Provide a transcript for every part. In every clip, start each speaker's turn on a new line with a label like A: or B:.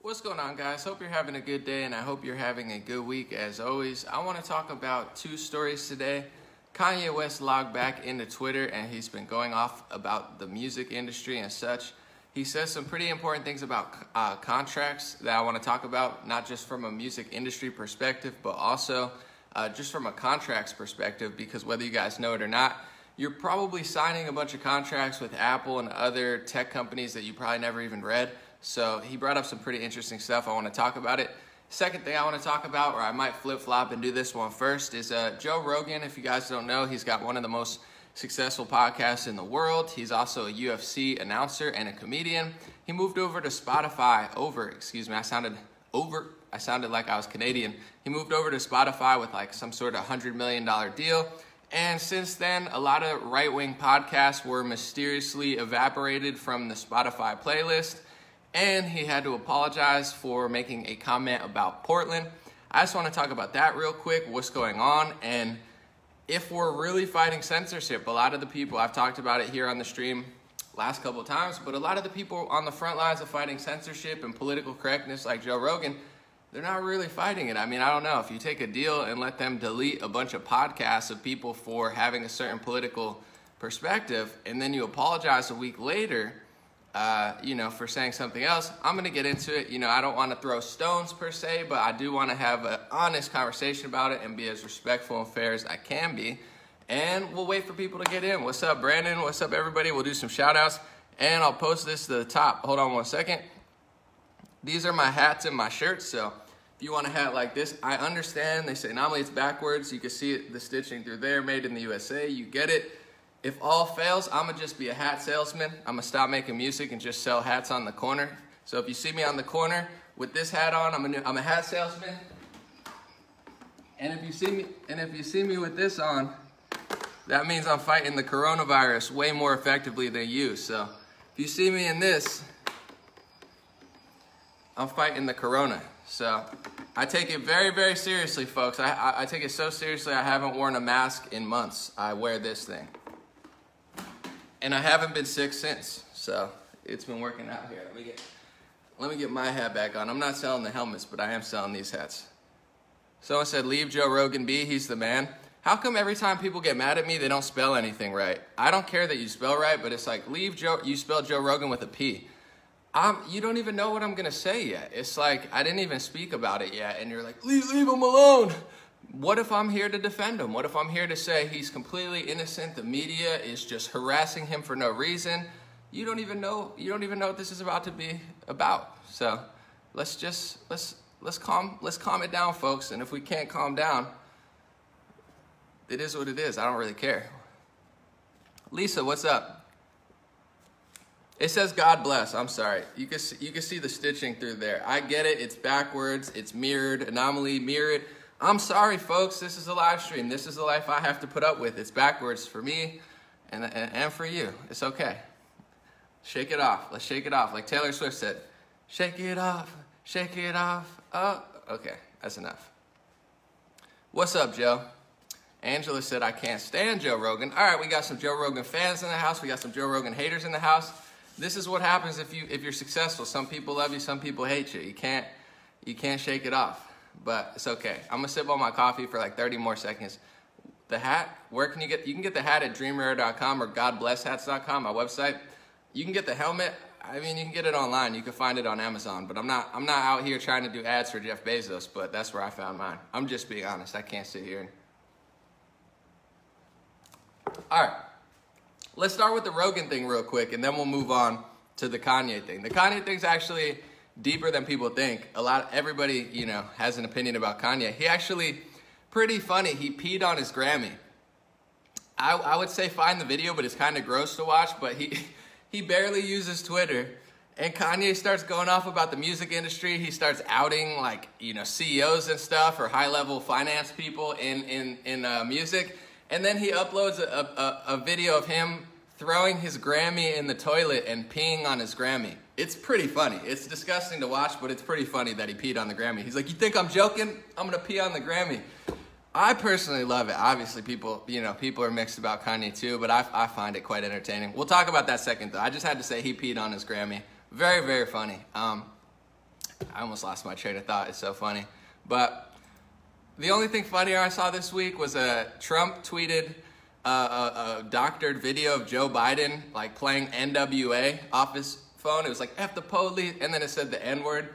A: What's going on, guys? Hope you're having a good day and I hope you're having a good week as always. I want to talk about two stories today. Kanye West logged back into Twitter and he's been going off about the music industry and such. He says some pretty important things about uh, contracts that I want to talk about, not just from a music industry perspective, but also uh, just from a contracts perspective, because whether you guys know it or not, you're probably signing a bunch of contracts with Apple and other tech companies that you probably never even read. So he brought up some pretty interesting stuff. I want to talk about it. Second thing I want to talk about, or I might flip flop and do this one first, is uh, Joe Rogan. If you guys don't know, he's got one of the most successful podcasts in the world. He's also a UFC announcer and a comedian. He moved over to Spotify. Over, excuse me, I sounded over. I sounded like I was Canadian. He moved over to Spotify with like some sort of hundred million dollar deal. And since then, a lot of right wing podcasts were mysteriously evaporated from the Spotify playlist. And he had to apologize for making a comment about Portland. I just want to talk about that real quick, what's going on, and if we're really fighting censorship. A lot of the people, I've talked about it here on the stream last couple of times, but a lot of the people on the front lines of fighting censorship and political correctness, like Joe Rogan, they're not really fighting it. I mean, I don't know. If you take a deal and let them delete a bunch of podcasts of people for having a certain political perspective, and then you apologize a week later, uh, you know, for saying something else, I'm going to get into it. You know, I don't want to throw stones per se, but I do want to have an honest conversation about it and be as respectful and fair as I can be. And we'll wait for people to get in. What's up, Brandon? What's up, everybody? We'll do some shout outs and I'll post this to the top. Hold on one second. These are my hats and my shirts. So if you want a hat like this, I understand. They say normally it's backwards. You can see it, the stitching through there, made in the USA. You get it. If all fails, I'm gonna just be a hat salesman. I'm gonna stop making music and just sell hats on the corner. So if you see me on the corner with this hat on, I'm a, I'm a hat salesman. And if you see me, and if you see me with this on, that means I'm fighting the coronavirus way more effectively than you. So if you see me in this, I'm fighting the corona. So I take it very, very seriously, folks. I, I, I take it so seriously, I haven't worn a mask in months. I wear this thing. And I haven't been sick since. So it's been working out here. Let me get let me get my hat back on. I'm not selling the helmets, but I am selling these hats. Someone said, leave Joe Rogan be, he's the man. How come every time people get mad at me, they don't spell anything right? I don't care that you spell right, but it's like, leave Joe, you spell Joe Rogan with a P. I'm, you don't even know what I'm gonna say yet. It's like, I didn't even speak about it yet, and you're like, leave, leave him alone. What if I'm here to defend him? What if I'm here to say he's completely innocent, the media is just harassing him for no reason? You don't even know, you don't even know what this is about to be about. So let's just, let's, let's calm, let's calm it down, folks. And if we can't calm down, it is what it is. I don't really care. Lisa, what's up? It says God bless. I'm sorry. You can see, you can see the stitching through there. I get it. It's backwards. It's mirrored. Anomaly mirrored. I'm sorry, folks. This is a live stream. This is the life I have to put up with. It's backwards for me and, and, and for you. It's okay. Shake it off. Let's shake it off. Like Taylor Swift said, shake it off, shake it off. Oh, okay. That's enough. What's up, Joe? Angela said, I can't stand Joe Rogan. All right, we got some Joe Rogan fans in the house. We got some Joe Rogan haters in the house. This is what happens if you if you're successful. Some people love you, some people hate you. You can't you can't shake it off but it's okay. I'm gonna sip on my coffee for like 30 more seconds. The hat, where can you get, you can get the hat at dreamrare.com or godblesshats.com, my website. You can get the helmet, I mean, you can get it online. You can find it on Amazon, but I'm not, I'm not out here trying to do ads for Jeff Bezos, but that's where I found mine. I'm just being honest. I can't sit here. All right. Let's start with the Rogan thing real quick, and then we'll move on to the Kanye thing. The Kanye thing's actually deeper than people think. A lot, everybody, you know, has an opinion about Kanye. He actually, pretty funny, he peed on his Grammy. I, I would say find the video, but it's kind of gross to watch, but he, he barely uses Twitter. And Kanye starts going off about the music industry. He starts outing like, you know, CEOs and stuff or high level finance people in, in, in uh, music. And then he uploads a, a, a video of him throwing his Grammy in the toilet and peeing on his Grammy. It's pretty funny. It's disgusting to watch, but it's pretty funny that he peed on the Grammy. He's like, you think I'm joking? I'm gonna pee on the Grammy. I personally love it. Obviously, people, you know, people are mixed about Kanye too, but I, I find it quite entertaining. We'll talk about that second though. I just had to say he peed on his Grammy. Very, very funny. Um, I almost lost my train of thought. It's so funny. But the only thing funnier I saw this week was a Trump tweeted a, a, doctored video of Joe Biden like playing NWA off his phone. It was like F the police, and then it said the N word.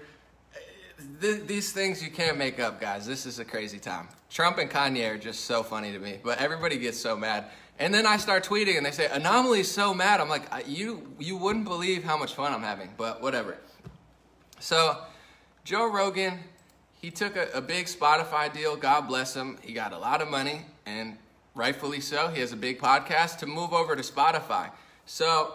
A: Th- these things you can't make up, guys. This is a crazy time. Trump and Kanye are just so funny to me, but everybody gets so mad. And then I start tweeting, and they say Anomaly's so mad. I'm like, you you wouldn't believe how much fun I'm having, but whatever. So, Joe Rogan, he took a, a big Spotify deal. God bless him. He got a lot of money, and rightfully so. He has a big podcast to move over to Spotify. So,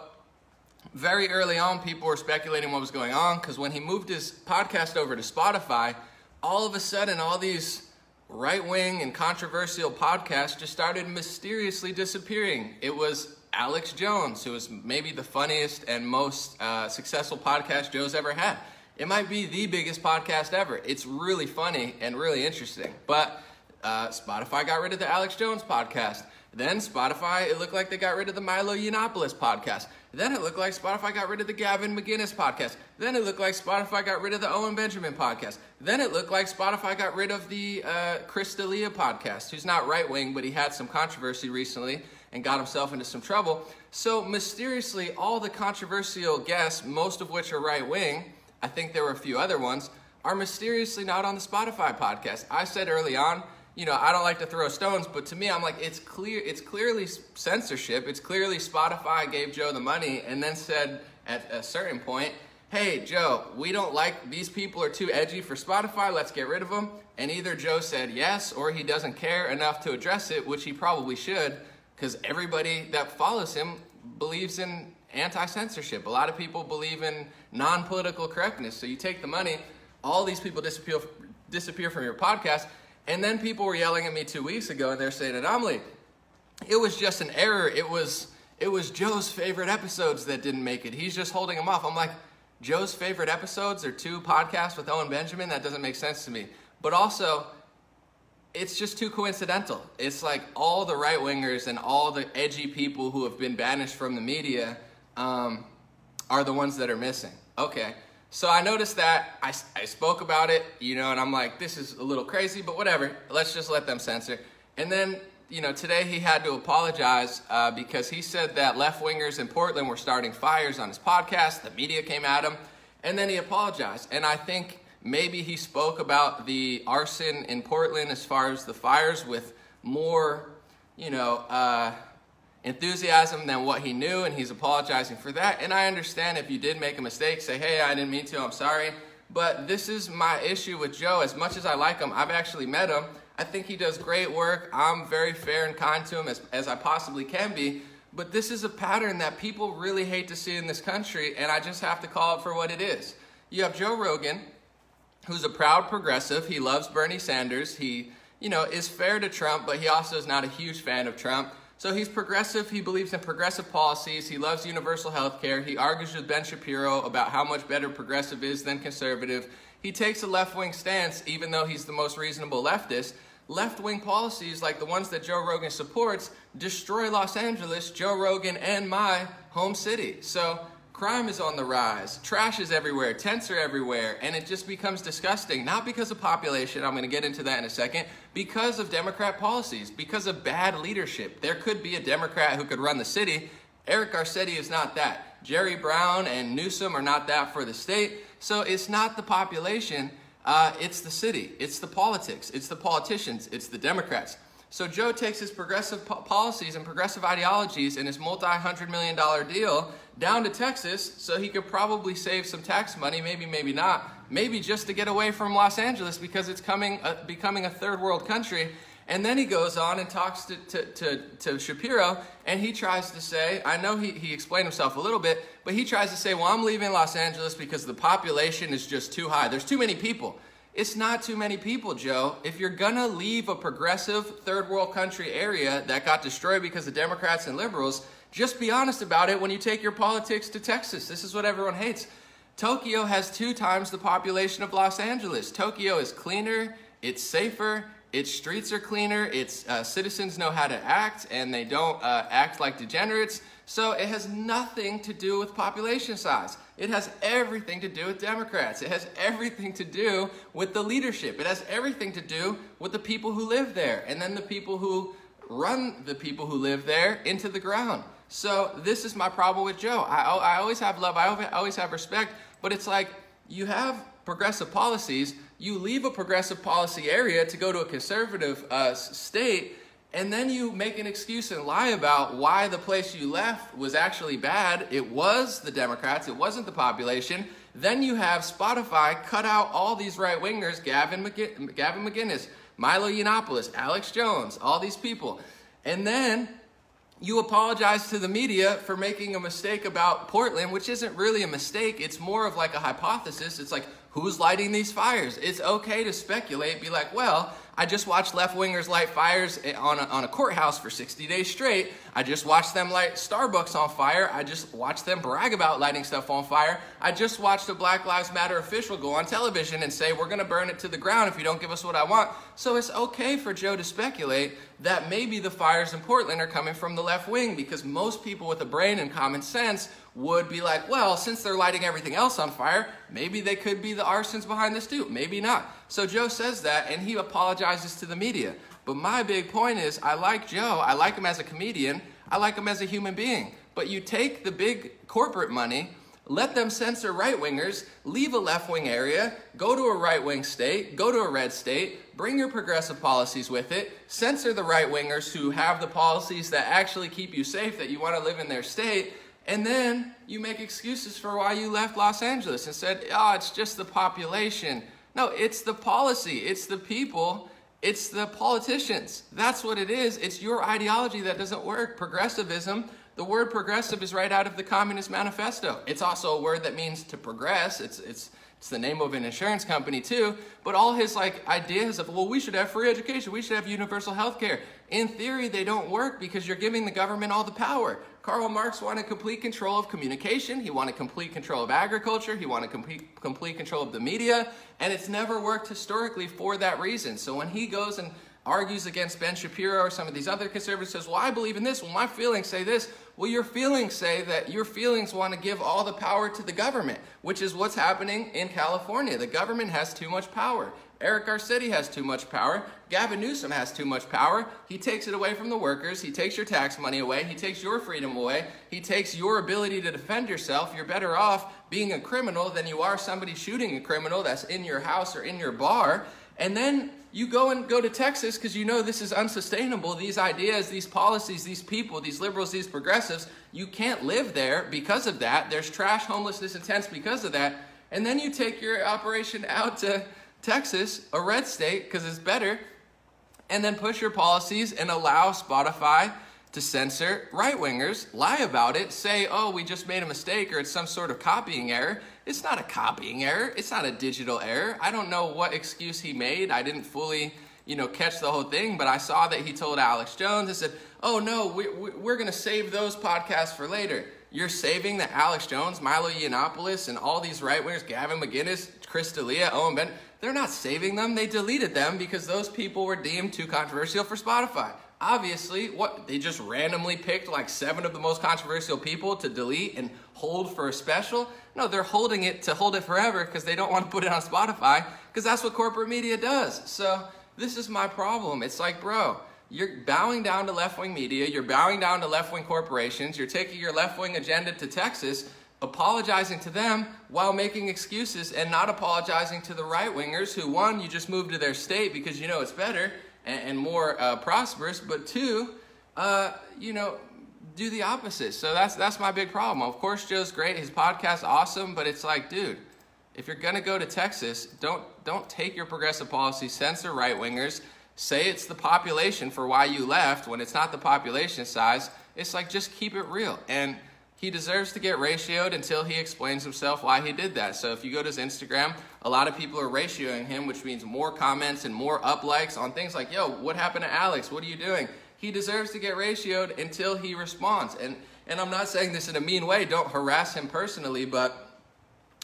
A: very early on, people were speculating what was going on because when he moved his podcast over to Spotify, all of a sudden, all these right wing and controversial podcasts just started mysteriously disappearing. It was Alex Jones, who was maybe the funniest and most uh, successful podcast Joe's ever had. It might be the biggest podcast ever. It's really funny and really interesting. But uh, Spotify got rid of the Alex Jones podcast. Then Spotify, it looked like they got rid of the Milo Yiannopoulos podcast. Then it looked like Spotify got rid of the Gavin McInnes podcast. Then it looked like Spotify got rid of the Owen Benjamin podcast. Then it looked like Spotify got rid of the uh, Chris D'Elia podcast, who's not right wing, but he had some controversy recently and got himself into some trouble. So mysteriously, all the controversial guests, most of which are right wing, I think there were a few other ones, are mysteriously not on the Spotify podcast. I said early on, you know, I don't like to throw stones, but to me, I'm like, it's clear, it's clearly censorship. It's clearly Spotify gave Joe the money and then said at a certain point, hey, Joe, we don't like, these people are too edgy for Spotify, let's get rid of them. And either Joe said yes, or he doesn't care enough to address it, which he probably should, because everybody that follows him believes in anti censorship. A lot of people believe in non political correctness. So you take the money, all these people disappear, disappear from your podcast and then people were yelling at me two weeks ago and they're saying, Anomaly, it was just an error. It was it was Joe's favorite episodes that didn't make it. He's just holding them off. I'm like, Joe's favorite episodes are two podcasts with Owen Benjamin? That doesn't make sense to me. But also, it's just too coincidental. It's like all the right wingers and all the edgy people who have been banished from the media um, are the ones that are missing. Okay. So I noticed that, I, I spoke about it, you know, and I'm like, this is a little crazy, but whatever, let's just let them censor. And then, you know, today he had to apologize uh, because he said that left wingers in Portland were starting fires on his podcast. The media came at him, and then he apologized. And I think maybe he spoke about the arson in Portland as far as the fires with more, you know, uh, enthusiasm than what he knew, and he's apologizing for that. And I understand if you did make a mistake, say, hey, I didn't mean to, I'm sorry. But this is my issue with Joe. As much as I like him, I've actually met him. I think he does great work. I'm very fair and kind to him as, as I possibly can be. But this is a pattern that people really hate to see in this country, and I just have to call it for what it is. You have Joe Rogan, who's a proud progressive. He loves Bernie Sanders. He, you know, is fair to Trump, but he also is not a huge fan of Trump. So he's progressive. He believes in progressive policies. He loves universal health care. He argues with Ben Shapiro about how much better progressive is than conservative. He takes a left wing stance, even though he's the most reasonable leftist. Left wing policies, like the ones that Joe Rogan supports, destroy Los Angeles, Joe Rogan, and my home city. So Crime is on the rise. Trash is everywhere. Tents are everywhere. And it just becomes disgusting. Not because of population, I'm going to get into that in a second, because of Democrat policies, because of bad leadership. There could be a Democrat who could run the city. Eric Garcetti is not that. Jerry Brown and Newsom are not that for the state. So it's not the population, uh, it's the city, it's the politics, it's the politicians, it's the Democrats. So Joe takes his progressive po- policies and progressive ideologies and his multi-hundred million dollar deal down to Texas so he could probably save some tax money, maybe, maybe not, maybe just to get away from Los Angeles because it's coming, uh, becoming a third world country. And then he goes on and talks to, to, to, to, Shapiro, and he tries to say, I know he, he explained himself a little bit, but he tries to say, well, I'm leaving Los Angeles because the population is just too high. There's too many people. It's not too many people, Joe. If you're gonna leave a progressive third world country area that got destroyed because of Democrats and liberals, just be honest about it when you take your politics to Texas. This is what everyone hates. Tokyo has two times the population of Los Angeles. Tokyo is cleaner, it's safer, its streets are cleaner, its uh, citizens know how to act, and they don't uh, act like degenerates. So it has nothing to do with population size. It has everything to do with Democrats. It has everything to do with the leadership. It has everything to do with the people who live there and then the people who run the people who live there into the ground. So this is my problem with Joe. I, I always have love, I always have respect, but it's like you have progressive policies, you leave a progressive policy area to go to a conservative uh, state, and then you make an excuse and lie about why the place you left was actually bad. It was the Democrats, it wasn't the population. Then you have Spotify cut out all these right wingers Gavin, McG- Gavin McInnes, Milo Yiannopoulos, Alex Jones, all these people. And then you apologize to the media for making a mistake about Portland, which isn't really a mistake. It's more of like a hypothesis. It's like, who's lighting these fires? It's okay to speculate, be like, well, I just watched left wingers light fires on a, on a courthouse for 60 days straight. I just watched them light Starbucks on fire. I just watched them brag about lighting stuff on fire. I just watched a Black Lives Matter official go on television and say, we're going to burn it to the ground if you don't give us what I want. So it's okay for Joe to speculate that maybe the fires in Portland are coming from the left wing because most people with a brain and common sense would be like, well, since they're lighting everything else on fire, maybe they could be the arsons behind this too. Maybe not. So Joe says that and he apologizes to the media. But my big point is, I like Joe. I like him as a comedian. I like him as a human being. But you take the big corporate money, let them censor right wingers, leave a left wing area, go to a right wing state, go to a red state, bring your progressive policies with it, censor the right wingers who have the policies that actually keep you safe, that you want to live in their state, and then you make excuses for why you left Los Angeles and said, oh, it's just the population. No, it's the policy, it's the people, it's the politicians. That's what it is. It's your ideology that doesn't work. Progressivism, the word progressive is right out of the Communist Manifesto. It's also a word that means to progress. It's, it's, it's the name of an insurance company too. But all his like ideas of, well, we should have free education, we should have universal health care. In theory, they don't work because you're giving the government all the power. Karl Marx wanted complete control of communication. He wanted complete control of agriculture. He wanted complete, complete control of the media. And it's never worked historically for that reason. So when he goes and argues against Ben Shapiro or some of these other conservatives says, well, I believe in this. Well, my feelings say this. Well, your feelings say that your feelings want to give all the power to the government, which is what's happening in California. The government has too much power. Eric Garcetti has too much power. Gavin Newsom has too much power. He takes it away from the workers. He takes your tax money away. He takes your freedom away. He takes your ability to defend yourself. You're better off being a criminal than you are somebody shooting a criminal that's in your house or in your bar. And then you go and go to Texas because you know this is unsustainable. These ideas, these policies, these people, these liberals, these progressives, you can't live there because of that. There's trash, homelessness, and tents because of that. And then you take your operation out to Texas, a red state, because it's better, and then push your policies and allow Spotify to censor right wingers, lie about it, say, oh, we just made a mistake or it's some sort of copying error. It's not a copying error, it's not a digital error. I don't know what excuse he made. I didn't fully you know, catch the whole thing, but I saw that he told Alex Jones, and said, oh no, we, we, we're going to save those podcasts for later. You're saving the Alex Jones, Milo Yiannopoulos, and all these right wingers, Gavin McInnes, Chris D'Elia, Owen Bennett. They're not saving them. They deleted them because those people were deemed too controversial for Spotify. Obviously, what they just randomly picked like seven of the most controversial people to delete and hold for a special. No, they're holding it to hold it forever because they don't want to put it on Spotify because that's what corporate media does. So this is my problem. It's like, bro, you're bowing down to left wing media, you're bowing down to left wing corporations, you're taking your left wing agenda to Texas apologizing to them while making excuses and not apologizing to the right wingers who, one, you just moved to their state because you know it's better and, and more uh, prosperous, but two, uh, you know, do the opposite. So that's that's my big problem. Of course, Joe's great, his podcast awesome, but it's like, dude, if you're gonna go to Texas, don't don't take your progressive policy, censor right wingers, say it's the population for why you left when it's not the population size. It's like just keep it real and he deserves to get ratioed until he explains himself why he did that. So if you go to his Instagram, a lot of people are ratioing him, which means more comments and more up likes on things like, yo, what happened to Alex? What are you doing? He deserves to get ratioed until he responds. And and I'm not saying this in a mean way, don't harass him personally, but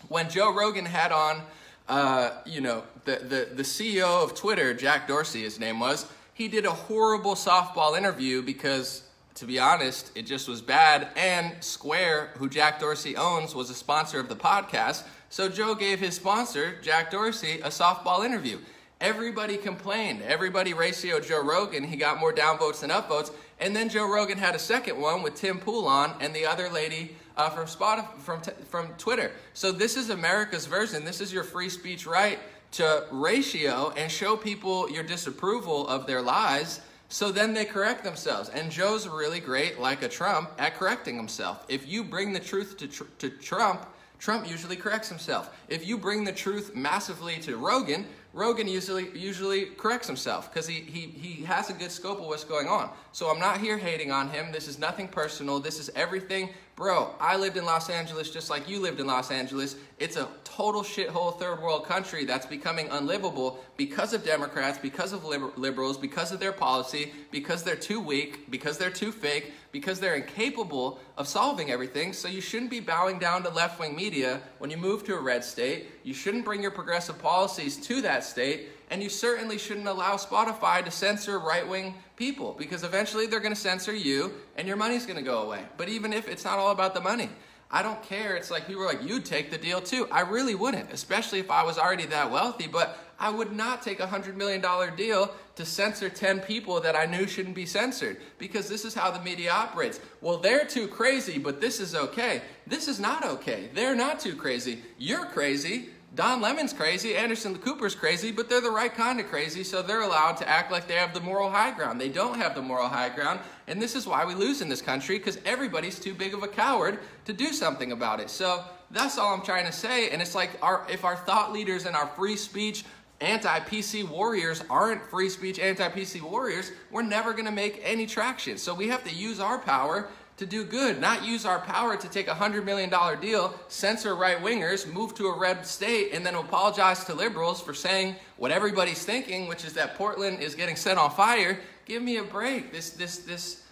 A: when Joe Rogan had on uh, you know, the, the, the CEO of Twitter, Jack Dorsey, his name was, he did a horrible softball interview because to be honest, it just was bad. And Square, who Jack Dorsey owns, was a sponsor of the podcast. So Joe gave his sponsor, Jack Dorsey, a softball interview. Everybody complained. Everybody ratioed Joe Rogan. He got more downvotes than upvotes. And then Joe Rogan had a second one with Tim Pool on and the other lady uh, from Spotify, from from Twitter. So this is America's version. This is your free speech right to ratio and show people your disapproval of their lies so then they correct themselves. And Joe's really great, like a Trump, at correcting himself. If you bring the truth to, tr- to Trump, Trump usually corrects himself. If you bring the truth massively to Rogan, Rogan usually usually corrects himself because he, he he has a good scope of what's going on. So I'm not here hating on him. This is nothing personal. This is everything Bro, I lived in Los Angeles just like you lived in Los Angeles. It's a total shithole third world country that's becoming unlivable because of Democrats, because of liber- liberals, because of their policy, because they're too weak, because they're too fake, because they're incapable of solving everything. So you shouldn't be bowing down to left wing media when you move to a red state. You shouldn't bring your progressive policies to that state. And you certainly shouldn't allow Spotify to censor right wing people because eventually they're going to censor you and your money's going to go away. But even if it's not all about the money, I don't care. It's like people are like, you'd take the deal too. I really wouldn't, especially if I was already that wealthy, but I would not take a $100 million deal to censor 10 people that I knew shouldn't be censored because this is how the media operates. Well, they're too crazy, but this is okay. This is not okay. They're not too crazy. You're crazy. Don Lemon's crazy, Anderson Cooper's crazy, but they're the right kind of crazy, so they're allowed to act like they have the moral high ground. They don't have the moral high ground, and this is why we lose in this country because everybody's too big of a coward to do something about it. So that's all I'm trying to say. And it's like our if our thought leaders and our free speech anti-PC warriors aren't free speech anti-PC warriors, we're never going to make any traction. So we have to use our power to do good, not use our power to take a $100 million deal, censor right wingers, move to a red state, and then apologize to liberals for saying what everybody's thinking, which is that Portland is getting set on fire. Give me a break. This, this, this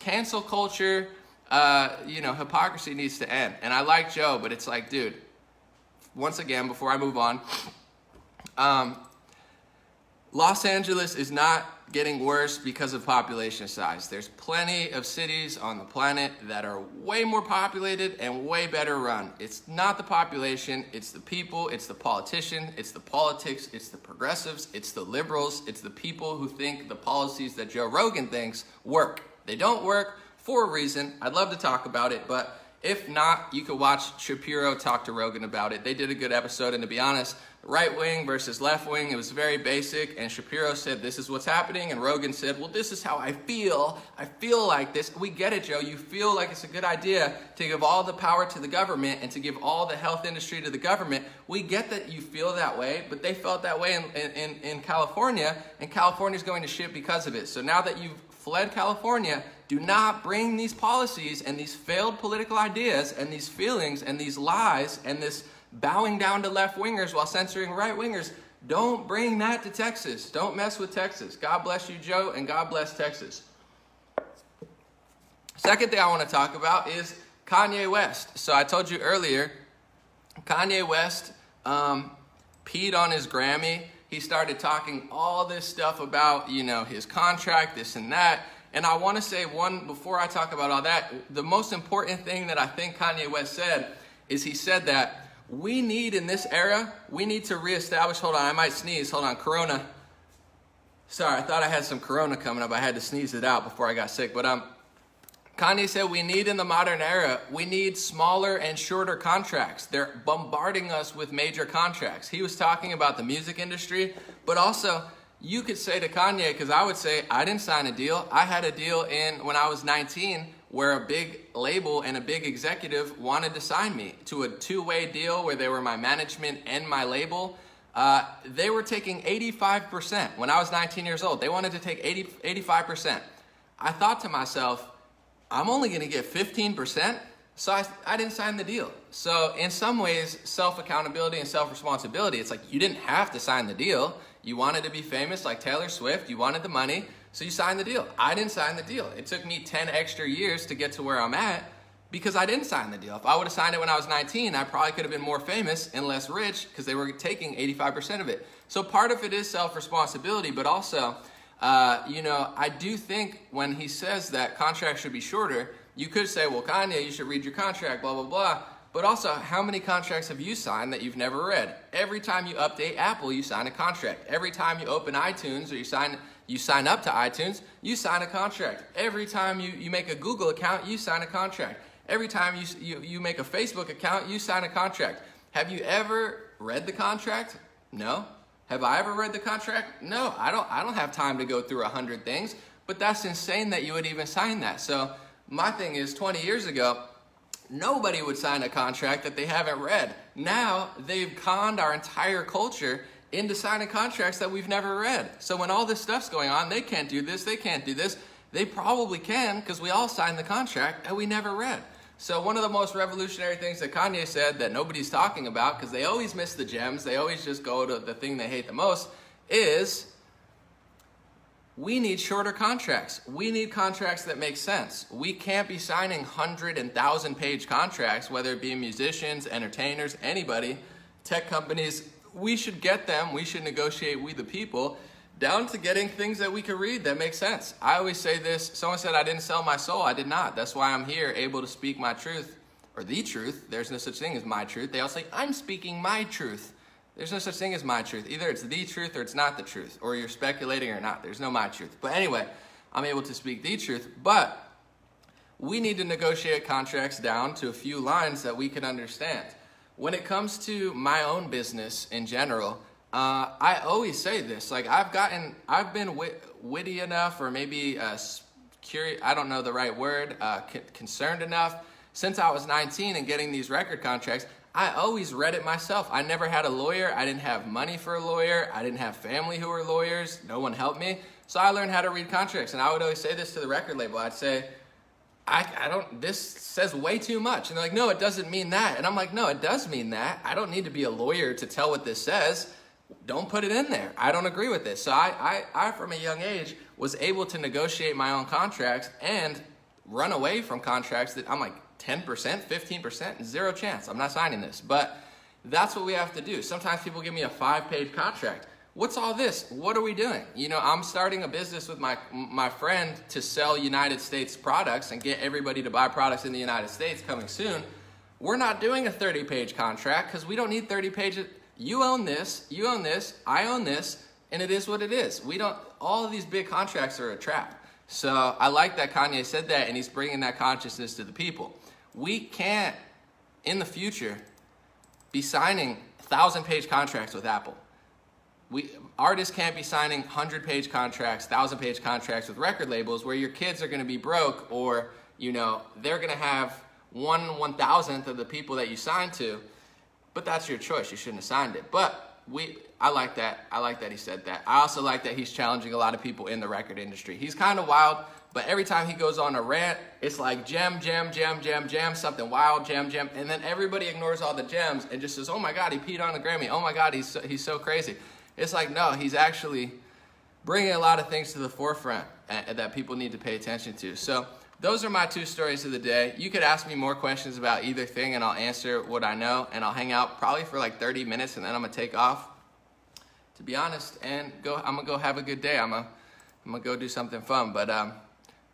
A: cancel culture, uh, you know, hypocrisy needs to end. And I like Joe, but it's like, dude, once again, before I move on, um, Los Angeles is not getting worse because of population size. There's plenty of cities on the planet that are way more populated and way better run. It's not the population, it's the people, it's the politician, it's the politics, it's the progressives, it's the liberals, it's the people who think the policies that Joe Rogan thinks work. They don't work for a reason. I'd love to talk about it, but if not, you could watch Shapiro talk to Rogan about it. They did a good episode, and to be honest, right wing versus left wing, it was very basic. And Shapiro said, This is what's happening. And Rogan said, Well, this is how I feel. I feel like this. We get it, Joe. You feel like it's a good idea to give all the power to the government and to give all the health industry to the government. We get that you feel that way, but they felt that way in, in, in California, and California's going to shit because of it. So now that you've fled California, do not bring these policies and these failed political ideas and these feelings and these lies and this bowing down to left wingers while censoring right wingers. Don't bring that to Texas. Don't mess with Texas. God bless you, Joe, and God bless Texas. Second thing I want to talk about is Kanye West. So I told you earlier, Kanye West um, peed on his Grammy. He started talking all this stuff about, you know, his contract, this and that. And I want to say one, before I talk about all that, the most important thing that I think Kanye West said is he said that we need in this era, we need to reestablish, hold on, I might sneeze, hold on, Corona. Sorry, I thought I had some Corona coming up. I had to sneeze it out before I got sick. But um, Kanye said we need in the modern era, we need smaller and shorter contracts. They're bombarding us with major contracts. He was talking about the music industry, but also you could say to Kanye, because I would say I didn't sign a deal. I had a deal in when I was 19 where a big label and a big executive wanted to sign me to a two-way deal where they were my management and my label. Uh, they were taking 85% when I was 19 years old. They wanted to take 80, 85%. I thought to myself, I'm only going to get 15%. So I, I didn't sign the deal. So in some ways, self-accountability and self-responsibility, it's like you didn't have to sign the deal. You wanted to be famous like Taylor Swift. You wanted the money. So you signed the deal. I didn't sign the deal. It took me 10 extra years to get to where I'm at because I didn't sign the deal. If I would have signed it when I was 19, I probably could have been more famous and less rich because they were taking 85% of it. So part of it is self-responsibility, but also Uh, you know, I do think when he says that contracts should be shorter, you could say, well, Kanye, you should read your contract, blah, blah, blah. But also, how many contracts have you signed that you've never read? Every time you update Apple, you sign a contract. Every time you open iTunes or you sign you sign up to iTunes, you sign a contract. Every time you, you make a Google account, you sign a contract. Every time you, you, you make a Facebook account, you sign a contract. Have you ever read the contract? No. Have I ever read the contract? No, I don't I don't have time to go through a hundred things, but that's insane that you would even sign that. So my thing is 20 years ago, nobody would sign a contract that they haven't read. Now they've conned our entire culture into signing contracts that we've never read. So when all this stuff's going on, they can't do this, they can't do this. They probably can because we all signed the contract that we never read. So one of the most revolutionary things that Kanye said that nobody's talking about because they always miss the gems, they always just go to the thing they hate the most is we need shorter contracts. We need contracts that make sense. We can't be signing hundred and thousand page contracts, whether it be musicians, entertainers, anybody, tech companies. We should get them. We should negotiate we the people down to getting things that we can read that make sense. I always say this. Someone said I didn't sell my soul. I did not. That's why I'm here, able to speak my truth or the truth. There's no such thing as my truth. They all say I'm speaking my truth. There's no such thing as my truth. Either it's the truth or it's not the truth, or you're speculating or not. There's no my truth. But anyway, I'm able to speak the truth. But we need to negotiate contracts down to a few lines that we can understand. When it comes to my own business in general, uh, I always say this. Like I've gotten, I've been wit- witty enough, or maybe uh, curious. I don't know the right word. Uh, c- concerned enough since I was 19 and getting these record contracts I always read it myself. I never had a lawyer. I didn't have money for a lawyer. I didn't have family who were lawyers. No one helped me. So I learned how to read contracts. And I would always say this to the record label. I'd say, I, I don't, this says way too much. And they're like, no, it doesn't mean that. And I'm like, no, it does mean that. I don't need to be a lawyer to tell what this says. Don't put it in there. I don't agree with this. So I, I, I from a young age, was able to negotiate my own contracts and run away from contracts that I'm like, 10%, 15%, zero chance. I'm not signing this. But that's what we have to do. Sometimes people give me a five page contract. What's all this? What are we doing? You know, I'm starting a business with my my friend to sell United States products and get everybody to buy products in the United States coming soon. We're not doing a 30 page contract because we don't need 30 pages. You own this, you own this, I own this, and it is what it is. We don't, all of these big contracts are a trap. So I like that Kanye said that and he's bringing that consciousness to the people we can't, in the future, be signing thousand page contracts with Apple. We, artists can't be signing 100 page contracts, 1,000 page contracts with record labels where your kids are going to be broke or, you know, they're going to have one one thousandth of the people that you signed to. But that's your choice. You shouldn't have signed it. But we, I like that. I like that he said that. I also like that he's challenging a lot of people in the record industry. He's kind of wild. But every time he goes on a rant, it's like gem, gem, gem, gem, gem, something wild, gem, gem. And then everybody ignores all the gems and just says, oh my God, he peed on the Grammy. Oh my God, he's so, he's so crazy. It's like, no, he's actually bringing a lot of things to the forefront that people need to pay attention to. So those are my two stories of the day. You could ask me more questions about either thing and I'll answer what I know and I'll hang out probably for like 30 minutes and then I'm gonna take off, to be honest, and go, I'm gonna go have a good day. I'm gonna, I'm gonna go do something fun. But um,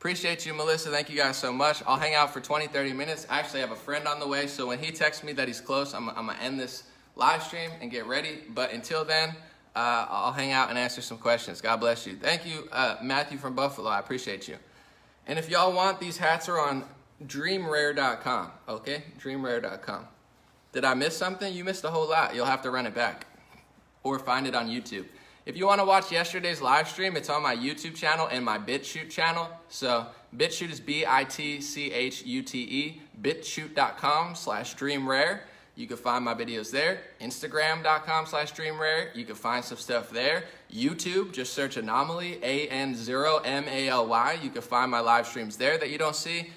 A: Appreciate you, Melissa. Thank you guys so much. I'll hang out for 20, 30 minutes. I actually have a friend on the way, so when he texts me that he's close, I'm, I'm to end this live stream and get ready. But until then, uh, I'll hang out and answer some questions. God bless you. Thank you, uh, Matthew from Buffalo. I appreciate you. And if y'all want, these hats are on dreamrare.com, okay? Dreamrare.com. Did I miss something? You missed a whole lot. You'll have to run it back or find it on YouTube. If you want to watch yesterday's live stream, it's on my YouTube channel and my BitChute channel. So BitChute is B-I-T-C-H-U-T-E, bitchute.com slash dreamrare. You can find my videos there. Instagram.com slash dreamrare. You can find some stuff there. YouTube, just search Anomaly, A-N-0-M-A-L-Y. You can find my live streams there that you don't see.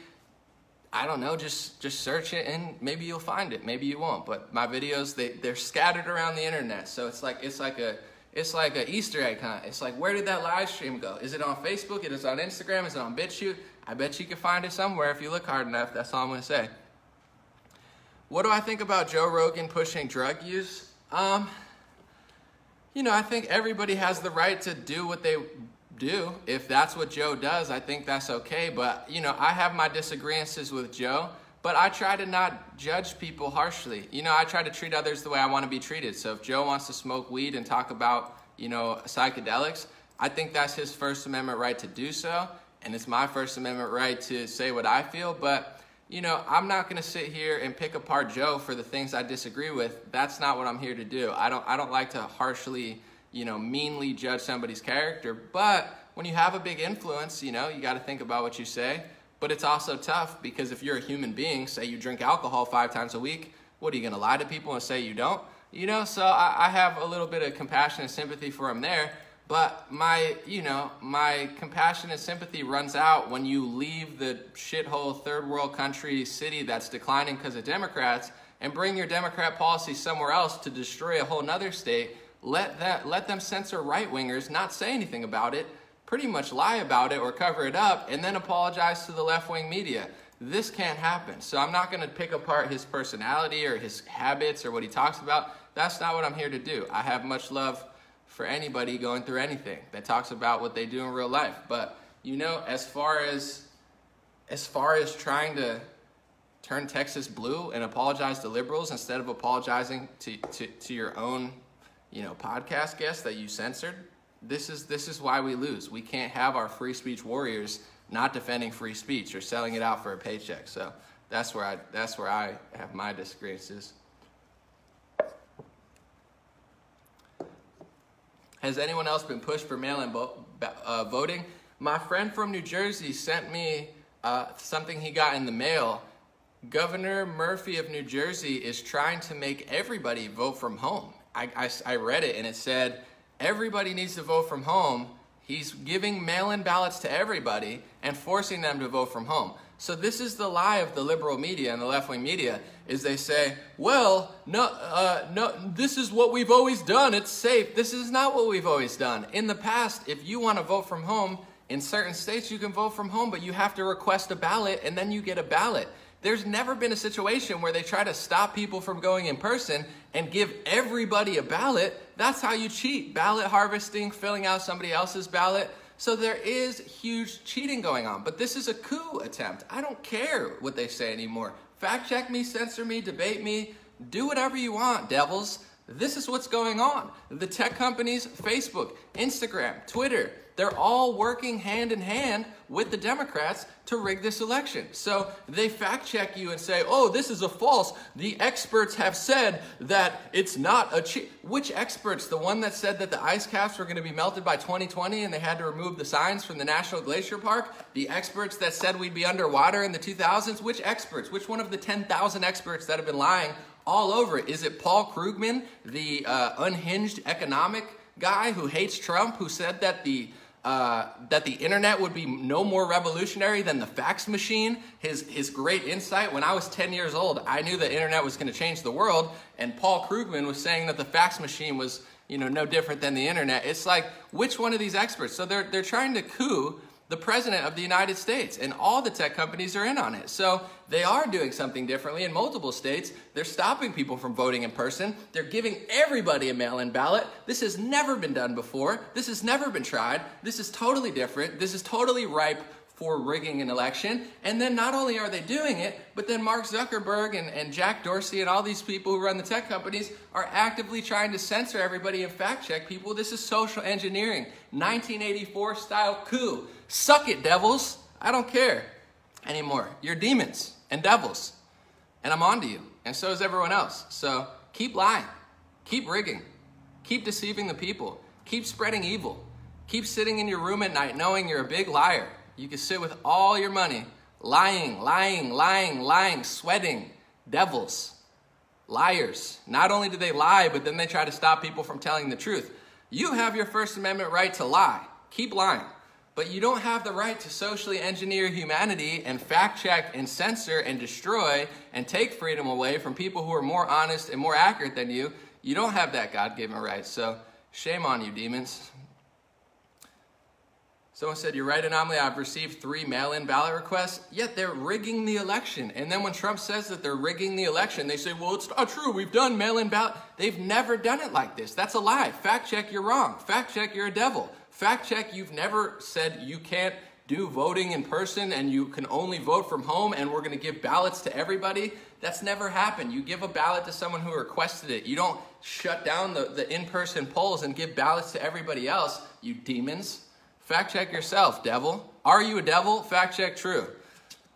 A: I don't know, just just search it and maybe you'll find it. Maybe you won't. But my videos, they, they're scattered around the internet. So it's like it's like a it's like an Easter egg hunt. It's like, where did that live stream go? Is it on Facebook? Is it on Instagram? Is it on BitChute? I bet you can find it somewhere if you look hard enough. That's all I'm going to say. What do I think about Joe Rogan pushing drug use? Um, you know, I think everybody has the right to do what they do. If that's what Joe does, I think that's okay. But, you know, I have my disagreements with Joe, but I try to not judge people harshly. You know, I try to treat others the way I want to be treated. So if Joe wants to smoke weed and talk about, you know, psychedelics, I think that's his First Amendment right to do so. And it's my First Amendment right to say what I feel. But, you know, I'm not going to sit here and pick apart Joe for the things I disagree with. That's not what I'm here to do. I don't, I don't like to harshly you know, meanly judge somebody's character. But when you have a big influence, you know, you got to think about what you say. But it's also tough because if you're a human being, say you drink alcohol five times a week, what are you going to lie to people and say you don't? You know, so I, I have a little bit of compassion and sympathy for him there. But my, you know, my compassion and sympathy runs out when you leave the shithole third world country city that's declining because of Democrats and bring your Democrat policy somewhere else to destroy a whole nother state let that let them censor right wingers, not say anything about it, pretty much lie about it or cover it up, and then apologize to the left wing media. This can't happen. So I'm not going to pick apart his personality or his habits or what he talks about. That's not what I'm here to do. I have much love for anybody going through anything that talks about what they do in real life. But you know, as far as as far as trying to turn Texas blue and apologize to liberals instead of apologizing to, to, to your own you know, podcast guests that you censored, this is this is why we lose. We can't have our free speech warriors not defending free speech or selling it out for a paycheck. So that's where I that's where I have my disagreements. Has anyone else been pushed for mail-in uh, voting? My friend from New Jersey sent me uh, something he got in the mail. Governor Murphy of New Jersey is trying to make everybody vote from home. I, I, I read it and it said, everybody needs to vote from home. He's giving mail-in ballots to everybody and forcing them to vote from home. So this is the lie of the liberal media and the left-wing media is they say, well, no, uh, no, this is what we've always done. It's safe. This is not what we've always done. In the past, if you want to vote from home, in certain states you can vote from home, but you have to request a ballot and then you get a ballot. There's never been a situation where they try to stop people from going in person and give everybody a ballot. That's how you cheat. Ballot harvesting, filling out somebody else's ballot. So there is huge cheating going on. But this is a coup attempt. I don't care what they say anymore. Fact check me, censor me, debate me, do whatever you want, devils. This is what's going on. The tech companies, Facebook, Instagram, Twitter, they're all working hand in hand with the Democrats to rig this election. So they fact check you and say, oh, this is a false. The experts have said that it's not a cheat. Which experts? The one that said that the ice caps were going to be melted by 2020 and they had to remove the signs from the National Glacier Park? The experts that said we'd be underwater in the 2000s? Which experts? Which one of the 10,000 experts that have been lying all over it? Is it Paul Krugman, the uh, unhinged economic guy who hates Trump, who said that the uh, that the internet would be no more revolutionary than the fax machine. His, his great insight when I was 10 years old, I knew the internet was going to change the world. And Paul Krugman was saying that the fax machine was you know, no different than the internet. It's like, which one of these experts? So they're, they're trying to coup the president of the United States, and all the tech companies are in on it. So they are doing something differently in multiple states. They're stopping people from voting in person. They're giving everybody a mail in ballot. This has never been done before. This has never been tried. This is totally different. This is totally ripe for rigging an election. And then not only are they doing it, but then Mark Zuckerberg and, and Jack Dorsey and all these people who run the tech companies are actively trying to censor everybody and fact check people. This is social engineering, 1984 style coup. Suck it, devils. I don't care anymore. You're demons and devils. And I'm on to you. And so is everyone else. So keep lying. Keep rigging. Keep deceiving the people. Keep spreading evil. Keep sitting in your room at night knowing you're a big liar you can sit with all your money, lying, lying, lying, lying, sweating, devils, liars. Not only do they lie, but then they try to stop people from telling the truth. You have your First Amendment right to lie. Keep lying. But you don't have the right to socially engineer humanity and fact check and censor and destroy and take freedom away from people who are more honest and more accurate than you. You don't have that God given right. So shame on you, demons. Someone said, You're right, Anomaly. I've received three mail in ballot requests, yet they're rigging the election. And then when Trump says that they're rigging the election, they say, Well, it's not true. We've done mail in ballot. They've never done it like this. That's a lie. Fact check, you're wrong. Fact check, you're a devil. Fact check, you've never said you can't do voting in person and you can only vote from home and we're going to give ballots to everybody. That's never happened. You give a ballot to someone who requested it. You don't shut down the, the in person polls and give ballots to everybody else, you demons. Fact check yourself, devil. Are you a devil? Fact check true.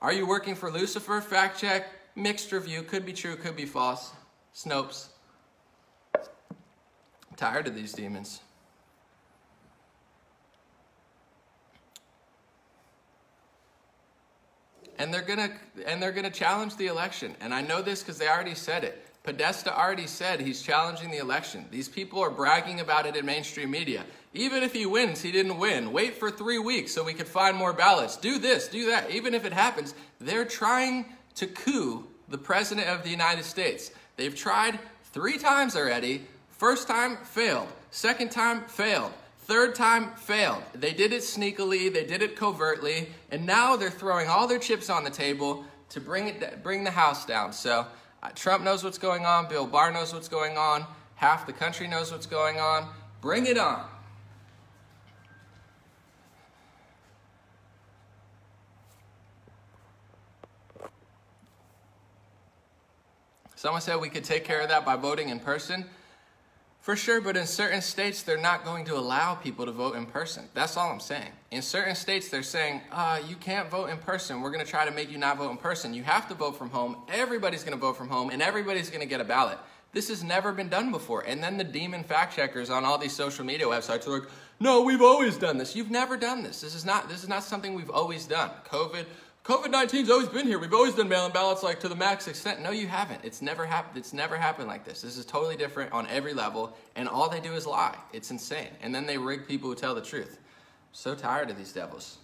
A: Are you working for Lucifer? Fact check mixed review. Could be true, could be false. Snopes. I'm tired of these demons. And they're gonna and they're gonna challenge the election. And I know this because they already said it. Podesta already said he's challenging the election. These people are bragging about it in mainstream media. Even if he wins, he didn't win. Wait for three weeks so we could find more ballots. Do this, do that. Even if it happens, they're trying to coup the President of the United States. They've tried three times already. First time, failed. Second time, failed. Third time, failed. They did it sneakily, they did it covertly, and now they're throwing all their chips on the table to bring, it, bring the house down. So Uh, Trump knows what's going on, Bill Barr knows what's going on, half the country knows what's going on. Bring it on. Someone said we could take care of that by voting in person. For sure, but in certain states, they're not going to allow people to vote in person. That's all I'm saying. In certain states, they're saying, uh, you can't vote in person. We're going to try to make you not vote in person. You have to vote from home. Everybody's going to vote from home, and everybody's going to get a ballot. This has never been done before. And then the demon fact checkers on all these social media websites are like, no, we've always done this. You've never done this. This is not, this is not something we've always done. COVID COVID 19's always been here. We've always done mail-in ballots like to the max extent. No, you haven't. It's never happened. It's never happened like this. This is totally different on every level, and all they do is lie. It's insane. And then they rig people who tell the truth. So tired of these devils.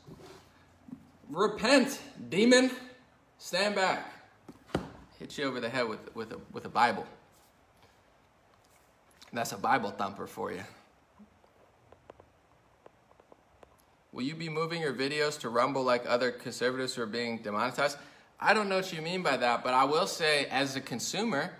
A: Repent, demon. Stand back. Hit you over the head with, with, a, with a Bible. That's a Bible thumper for you. Will you be moving your videos to Rumble like other conservatives who are being demonetized? I don't know what you mean by that, but I will say as a consumer,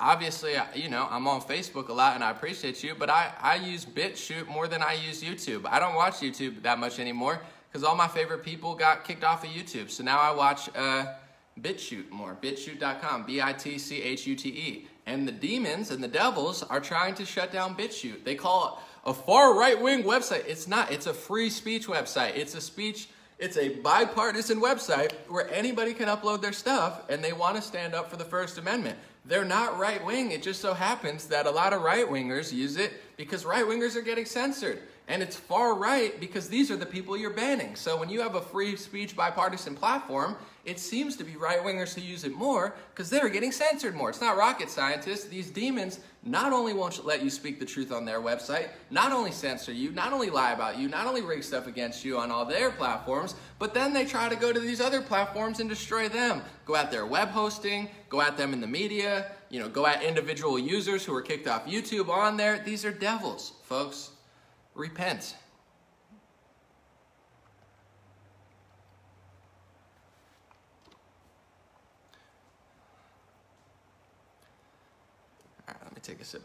A: obviously, you know, I'm on Facebook a lot and I appreciate you, but I, I use BitChute more than I use YouTube. I don't watch YouTube that much anymore because all my favorite people got kicked off of YouTube. So now I watch uh, BitChute more, bitchute.com, B-I-T-C-H-U-T-E. And the demons and the devils are trying to shut down BitChute. They call a far right wing website. It's not. It's a free speech website. It's a speech. It's a bipartisan website where anybody can upload their stuff and they want to stand up for the First Amendment. They're not right wing. It just so happens that a lot of right wingers use it because right wingers are getting censored. And it's far right because these are the people you're banning. So when you have a free speech bipartisan platform, it seems to be right wingers who use it more because they're getting censored more. It's not rocket scientists. These demons not only won't let you speak the truth on their website, not only censor you, not only lie about you, not only rig stuff against you on all their platforms, but then they try to go to these other platforms and destroy them. Go at their web hosting, go at them in the media, you know, go at individual users who are kicked off YouTube on there. These are devils, folks. Repent. All right, let me take a sip.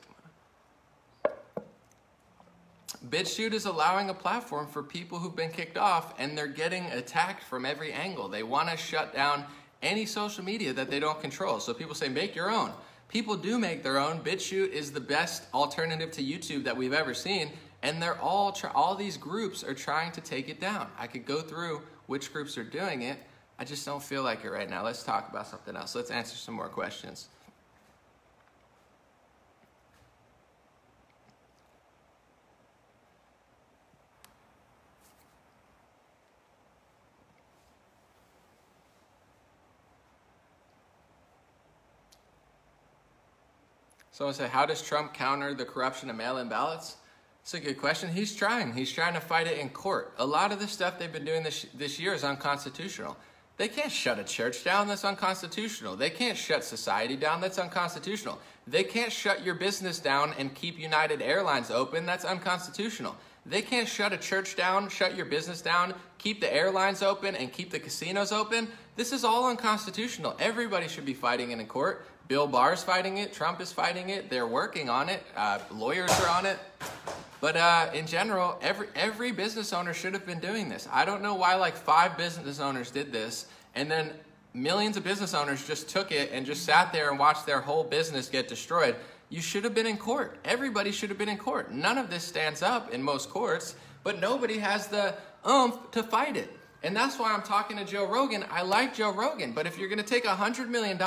A: BitChute is allowing a platform for people who've been kicked off and they're getting attacked from every angle. They want to shut down any social media that they don't control. So people say, make your own. People do make their own. BitChute is the best alternative to YouTube that we've ever seen and they're all all these groups are trying to take it down. I could go through which groups are doing it. I just don't feel like it right now. Let's talk about something else. Let's answer some more questions. Someone said, how does Trump counter the corruption of mail-in ballots? It's a good question. He's trying. He's trying to fight it in court. A lot of the stuff they've been doing this, this year is unconstitutional. They can't shut a church down. That's unconstitutional. They can't shut society down. That's unconstitutional. They can't shut your business down and keep United Airlines open. That's unconstitutional. They can't shut a church down, shut your business down, keep the airlines open, and keep the casinos open. This is all unconstitutional. Everybody should be fighting it in court. Bill Barr's fighting it. Trump is fighting it. They're working on it. Uh, lawyers are on it. But uh, in general, every every business owner should have been doing this. I don't know why like five business owners did this, and then millions of business owners just took it and just sat there and watched their whole business get destroyed. You should have been in court. Everybody should have been in court. None of this stands up in most courts, but nobody has the umph to fight it. And that's why I'm talking to Joe Rogan. I like Joe Rogan, but if you're going to take $100 million,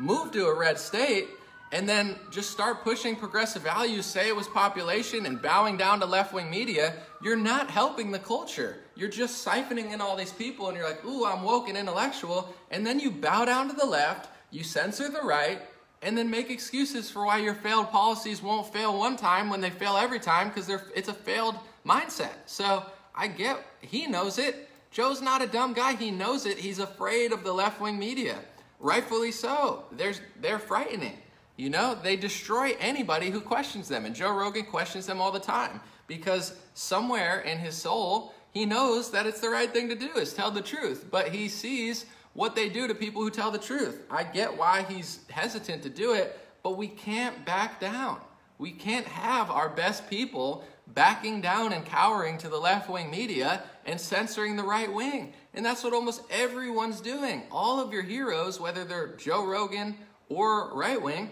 A: move to a red state, and then just start pushing progressive values, say it was population, and bowing down to left wing media, you're not helping the culture. You're just siphoning in all these people, and you're like, ooh, I'm woke and intellectual. And then you bow down to the left, you censor the right, and then make excuses for why your failed policies won't fail one time when they fail every time because it's a failed mindset. So I get, he knows it. Joe's not a dumb guy. He knows it. He's afraid of the left wing media. Rightfully so. There's, they're frightening. You know, they destroy anybody who questions them. And Joe Rogan questions them all the time because somewhere in his soul, he knows that it's the right thing to do is tell the truth. But he sees what they do to people who tell the truth. I get why he's hesitant to do it, but we can't back down. We can't have our best people backing down and cowering to the left wing media and censoring the right wing. And that's what almost everyone's doing. All of your heroes, whether they're Joe Rogan or right wing,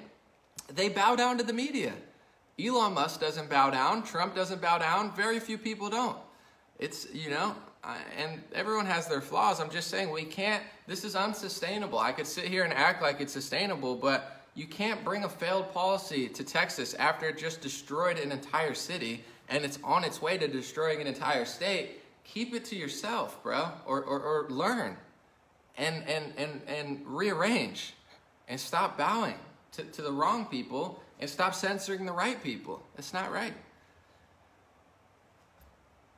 A: they bow down to the media. Elon Musk doesn't bow down, Trump doesn't bow down, very few people don't. It's, you know, and everyone has their flaws. I'm just saying we can't, this is unsustainable. I could sit here and act like it's sustainable, but you can't bring a failed policy to Texas after it just destroyed an entire city and it's on its way to destroying an entire state. Keep it to yourself, bro, or, or, or learn and, and, and, and rearrange and stop bowing to, to the wrong people and stop censoring the right people. It's not right.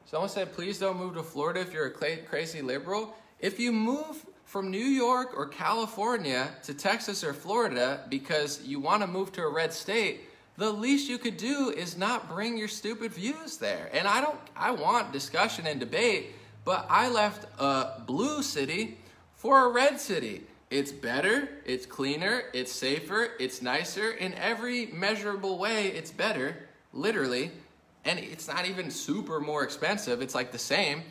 A: Someone said, please don't move to Florida if you're a crazy liberal. If you move from New York or California to Texas or Florida because you want to move to a red state, the least you could do is not bring your stupid views there. And I don't, I want discussion and debate, but I left a blue city for a red city. It's better, it's cleaner, it's safer, it's nicer. In every measurable way, it's better, literally and it's not even super more expensive. It's like the same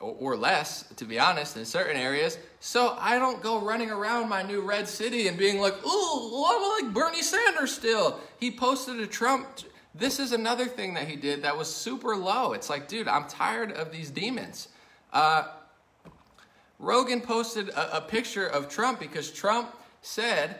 A: or, less, to be honest, in certain areas. So I don't go running around my new red city and being like, "Ooh, I'm like Bernie Sanders still." He posted a Trump. This is another thing that he did that was super low. It's like, dude, I'm tired of these demons. Uh, Rogan posted a, a picture of Trump because Trump said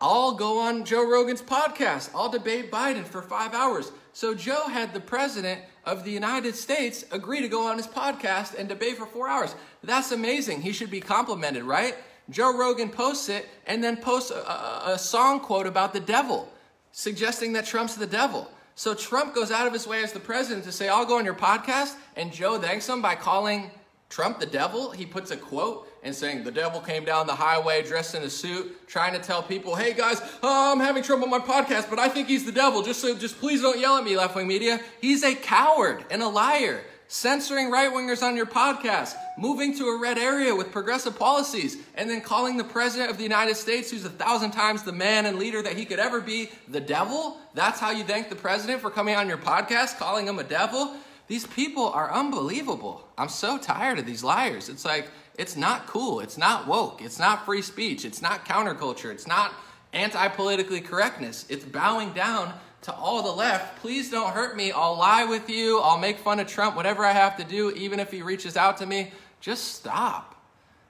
A: I'll go on Joe Rogan's podcast. I'll debate Biden for five hours. So Joe had the president of the United States agree to go on his podcast and debate for four hours. That's amazing. He should be complimented, right? Joe Rogan posts it and then posts a, a, song quote about the devil, suggesting that Trump's the devil. So Trump goes out of his way as the president to say, I'll go on your podcast. And Joe thanks him by calling Trump the devil. He puts a quote and saying the devil came down the highway dressed in a suit, trying to tell people, "Hey guys, oh, I'm having trouble on my podcast, but I think he's the devil. Just so, just please don't yell at me, left wing media." He's a coward and a liar, censoring right wingers on your podcast, moving to a red area with progressive policies, and then calling the president of the United States, who's a thousand times the man and leader that he could ever be, the devil. That's how you thank the president for coming on your podcast, calling him a devil. These people are unbelievable. I'm so tired of these liars. It's like it's not cool. It's not woke. It's not free speech. It's not counterculture. It's not anti politically correctness. It's bowing down to all the left. Please don't hurt me. I'll lie with you. I'll make fun of Trump, whatever I have to do, even if he reaches out to me. Just stop.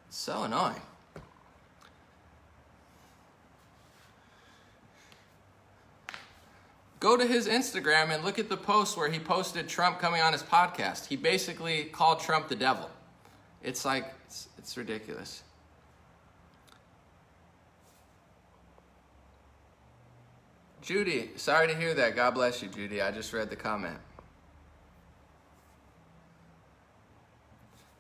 A: It's so annoying. Go to his Instagram and look at the post where he posted Trump coming on his podcast. He basically called Trump the devil. It's like, it's, ridiculous. Judy, sorry to hear that. God bless you, Judy. I just read the comment.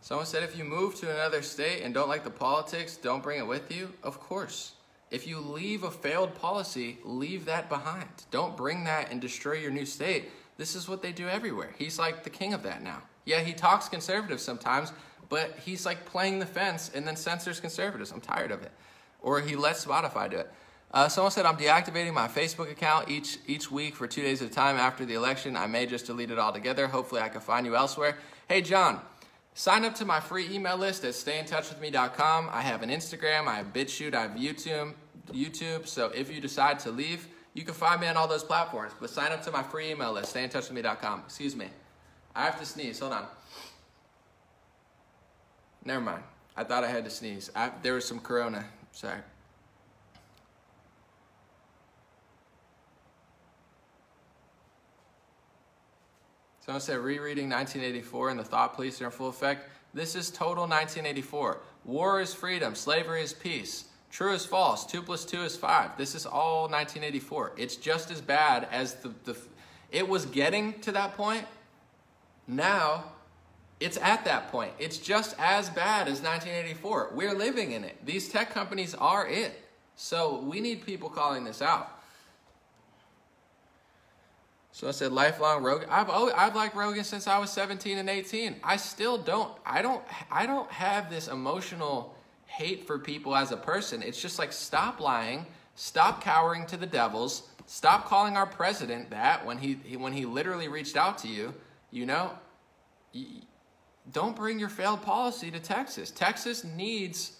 A: Someone said if you move to another state and don't like the politics, don't bring it with you. Of course. If you leave a failed policy, leave that behind. Don't bring that and destroy your new state. This is what they do everywhere. He's like the king of that now. Yeah, he talks conservative sometimes, but he's like playing the fence and then censors conservatives. I'm tired of it. Or he lets Spotify do it. Uh, someone said I'm deactivating my Facebook account each each week for two days at a time after the election. I may just delete it altogether. Hopefully, I can find you elsewhere. Hey, John, sign up to my free email list at stayintouchwithme.com. I have an Instagram, I have BitChute, I have YouTube. YouTube. So if you decide to leave, you can find me on all those platforms. But sign up to my free email list, stayintouchwithme.com. Excuse me. I have to sneeze. Hold on. Never mind. I thought I had to sneeze. I, there was some corona. Sorry. Someone said rereading 1984 and the thought police are in full effect. This is total 1984. War is freedom, slavery is peace. True is false, 2 plus 2 is 5. This is all 1984. It's just as bad as the, the it was getting to that point. Now, it's at that point. It's just as bad as 1984. We're living in it. These tech companies are it. So we need people calling this out. So I said lifelong Rogan. I've always, I've liked Rogan since I was 17 and 18. I still don't. I don't. I don't have this emotional hate for people as a person. It's just like stop lying, stop cowering to the devils, stop calling our president that when he, he when he literally reached out to you. You know, don't bring your failed policy to Texas. Texas needs.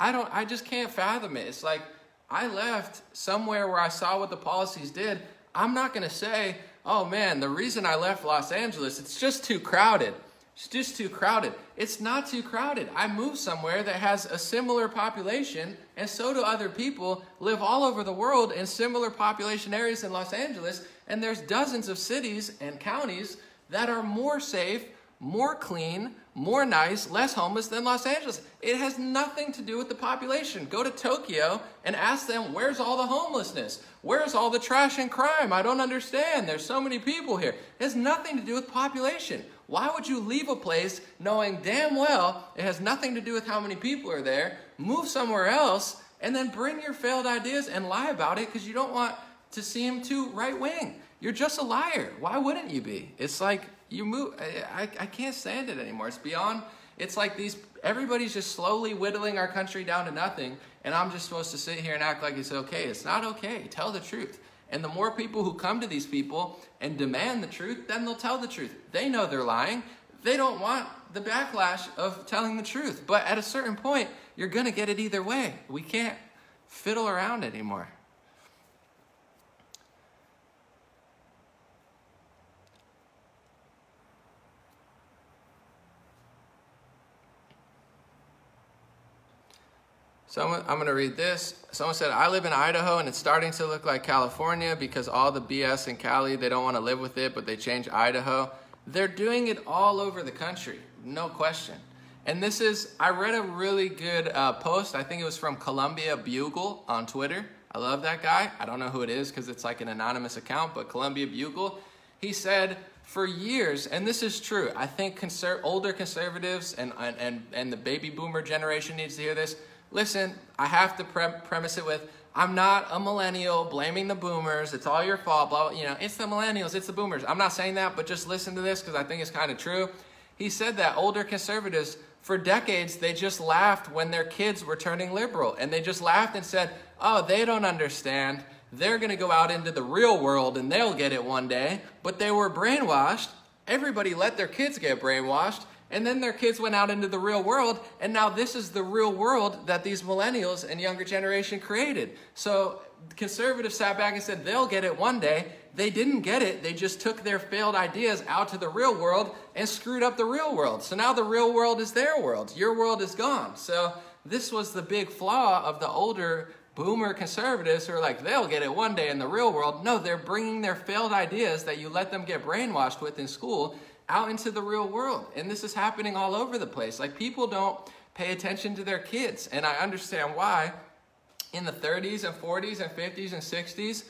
A: I don't. I just can't fathom it. It's like I left somewhere where I saw what the policies did. I'm not going to say oh man, the reason I left Los Angeles, it's just too crowded. It's just too crowded. It's not too crowded. I moved somewhere that has a similar population, and so do other people, live all over the world in similar population areas in Los Angeles, and there's dozens of cities and counties that are more safe, more clean, more nice, less homeless than Los Angeles. It has nothing to do with the population. Go to Tokyo and ask them, where's all the homelessness? Where's all the trash and crime? I don't understand. There's so many people here. It has nothing to do with population. Why would you leave a place knowing damn well it has nothing to do with how many people are there, move somewhere else, and then bring your failed ideas and lie about it because you don't want to seem too right wing? You're just a liar. Why wouldn't you be? It's like you move. I, I, can't stand it anymore. It's beyond. It's like these. Everybody's just slowly whittling our country down to nothing, and I'm just supposed to sit here and act like it's okay. It's not okay. Tell the truth. And the more people who come to these people and demand the truth, then they'll tell the truth. They know they're lying. They don't want the backlash of telling the truth. But at a certain point, you're going to get it either way. We can't fiddle around anymore. Someone, I'm going to read this. Someone said, I live in Idaho and it's starting to look like California because all the BS in Cali, they don't want to live with it, but they change Idaho. They're doing it all over the country, no question. And this is, I read a really good uh, post. I think it was from Columbia Bugle on Twitter. I love that guy. I don't know who it is because it's like an anonymous account, but Columbia Bugle. He said, for years, and this is true, I think conser- older conservatives and, and, and the baby boomer generation needs to hear this listen, I have to pre- premise it with, I'm not a millennial blaming the boomers. It's all your fault. Blah, blah, you know, it's the millennials, it's the boomers. I'm not saying that, but just listen to this because I think it's kind of true. He said that older conservatives, for decades, they just laughed when their kids were turning liberal. And they just laughed and said, oh, they don't understand. They're going to go out into the real world and they'll get it one day. But they were brainwashed. Everybody let their kids get brainwashed. And then their kids went out into the real world, and now this is the real world that these millennials and younger generation created. So conservatives sat back and said they'll get it one day. They didn't get it. They just took their failed ideas out to the real world and screwed up the real world. So now the real world is their world. Your world is gone. So this was the big flaw of the older boomer conservatives who are like, they'll get it one day in the real world. No, they're bringing their failed ideas that you let them get brainwashed with in school out into the real world. And this is happening all over the place. Like people don't pay attention to their kids. And I understand why. In the 30s and 40s and 50s and 60s,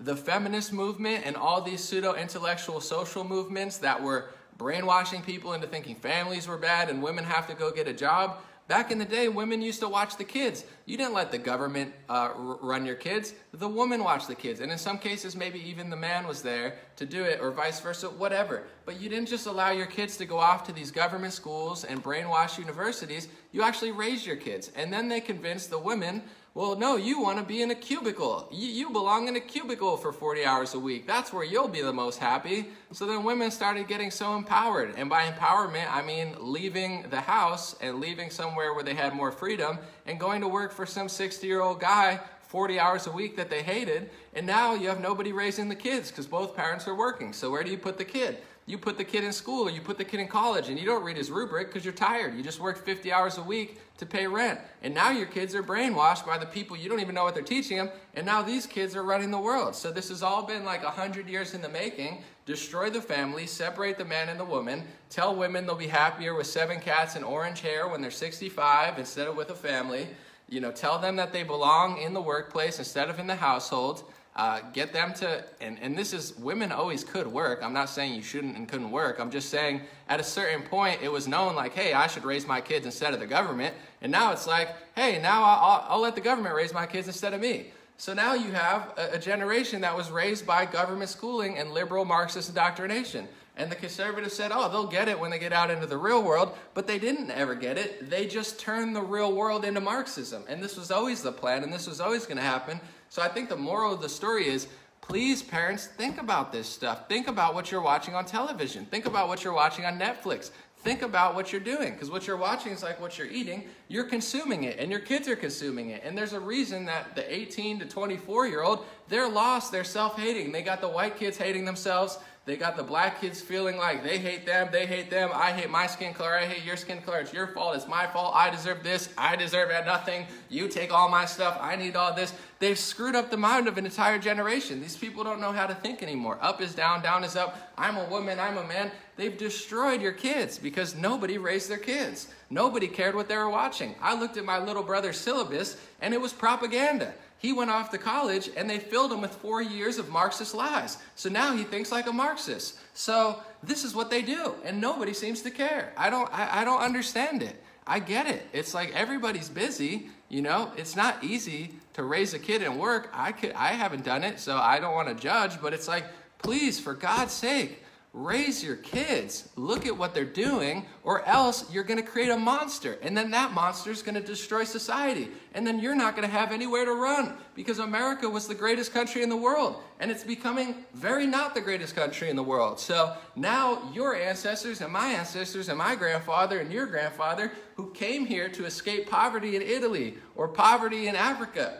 A: the feminist movement and all these pseudo intellectual social movements that were brainwashing people into thinking families were bad and women have to go get a job, Back in the day, women used to watch the kids. You didn't let the government uh, run your kids. The woman watched the kids. And in some cases, maybe even the man was there to do it or vice versa, whatever. But you didn't just allow your kids to go off to these government schools and brainwash universities. You actually raised your kids. And then they convinced the women well, no, you want to be in a cubicle. You, you belong in a cubicle for 40 hours a week. That's where you'll be the most happy. So then women started getting so empowered. And by empowerment, I mean leaving the house and leaving somewhere where they had more freedom and going to work for some 60 year old guy 40 hours a week that they hated. And now you have nobody raising the kids because both parents are working. So where do you put the kid? You put the kid in school you put the kid in college and you don't read his rubric because you're tired. You just worked 50 hours a week to pay rent. And now your kids are brainwashed by the people you don't even know what they're teaching them. And now these kids are running the world. So this has all been like 100 years in the making. Destroy the family, separate the man and the woman, tell women they'll be happier with seven cats and orange hair when they're 65 instead of with a family. You know, tell them that they belong in the workplace instead of in the household. Uh, get them to, and, and this is, women always could work. I'm not saying you shouldn't and couldn't work. I'm just saying at a certain point, it was known like, hey, I should raise my kids instead of the government. And now it's like, hey, now I'll, I'll let the government raise my kids instead of me. So now you have a, a generation that was raised by government schooling and liberal Marxist indoctrination. And the conservatives said, oh, they'll get it when they get out into the real world, but they didn't ever get it. They just turned the real world into Marxism. And this was always the plan, and this was always going to happen. So I think the moral of the story is please, parents, think about this stuff. Think about what you're watching on television. Think about what you're watching on Netflix. Think about what you're doing because what you're watching is like what you're eating. You're consuming it and your kids are consuming it. And there's a reason that the 18 to 24 year old, they're lost, they're self hating. They got the white kids hating themselves. They got the black kids feeling like they hate them, they hate them, I hate my skin color, I hate your skin color, it's your fault, it's my fault, I deserve this, I deserve nothing, you take all my stuff, I need all this. They've screwed up the mind of an entire generation. These people don't know how to think anymore. Up is down, down is up, I'm a woman, I'm a man. They've destroyed your kids because nobody raised their kids. Nobody cared what they were watching. I looked at my little brother's syllabus and it was propaganda. He went off to college and they filled him with four years of Marxist lies. So now he thinks like a Marxist. So this is what they do, and nobody seems to care. I don't, I, I don't understand it. I get it. It's like everybody's busy, you know. It's not easy to raise a kid and work. I could, I haven't done it, so I don't want to judge. But it's like, please, for God's sake, raise your kids. Look at what they're doing, or else you're going to create a monster. And then that monster is going to destroy society. And then you're not going to have anywhere to run because America was the greatest country in the world. And it's becoming very not the greatest country in the world. So now your ancestors and my ancestors and my grandfather and your grandfather who came here to escape poverty in Italy or poverty in Africa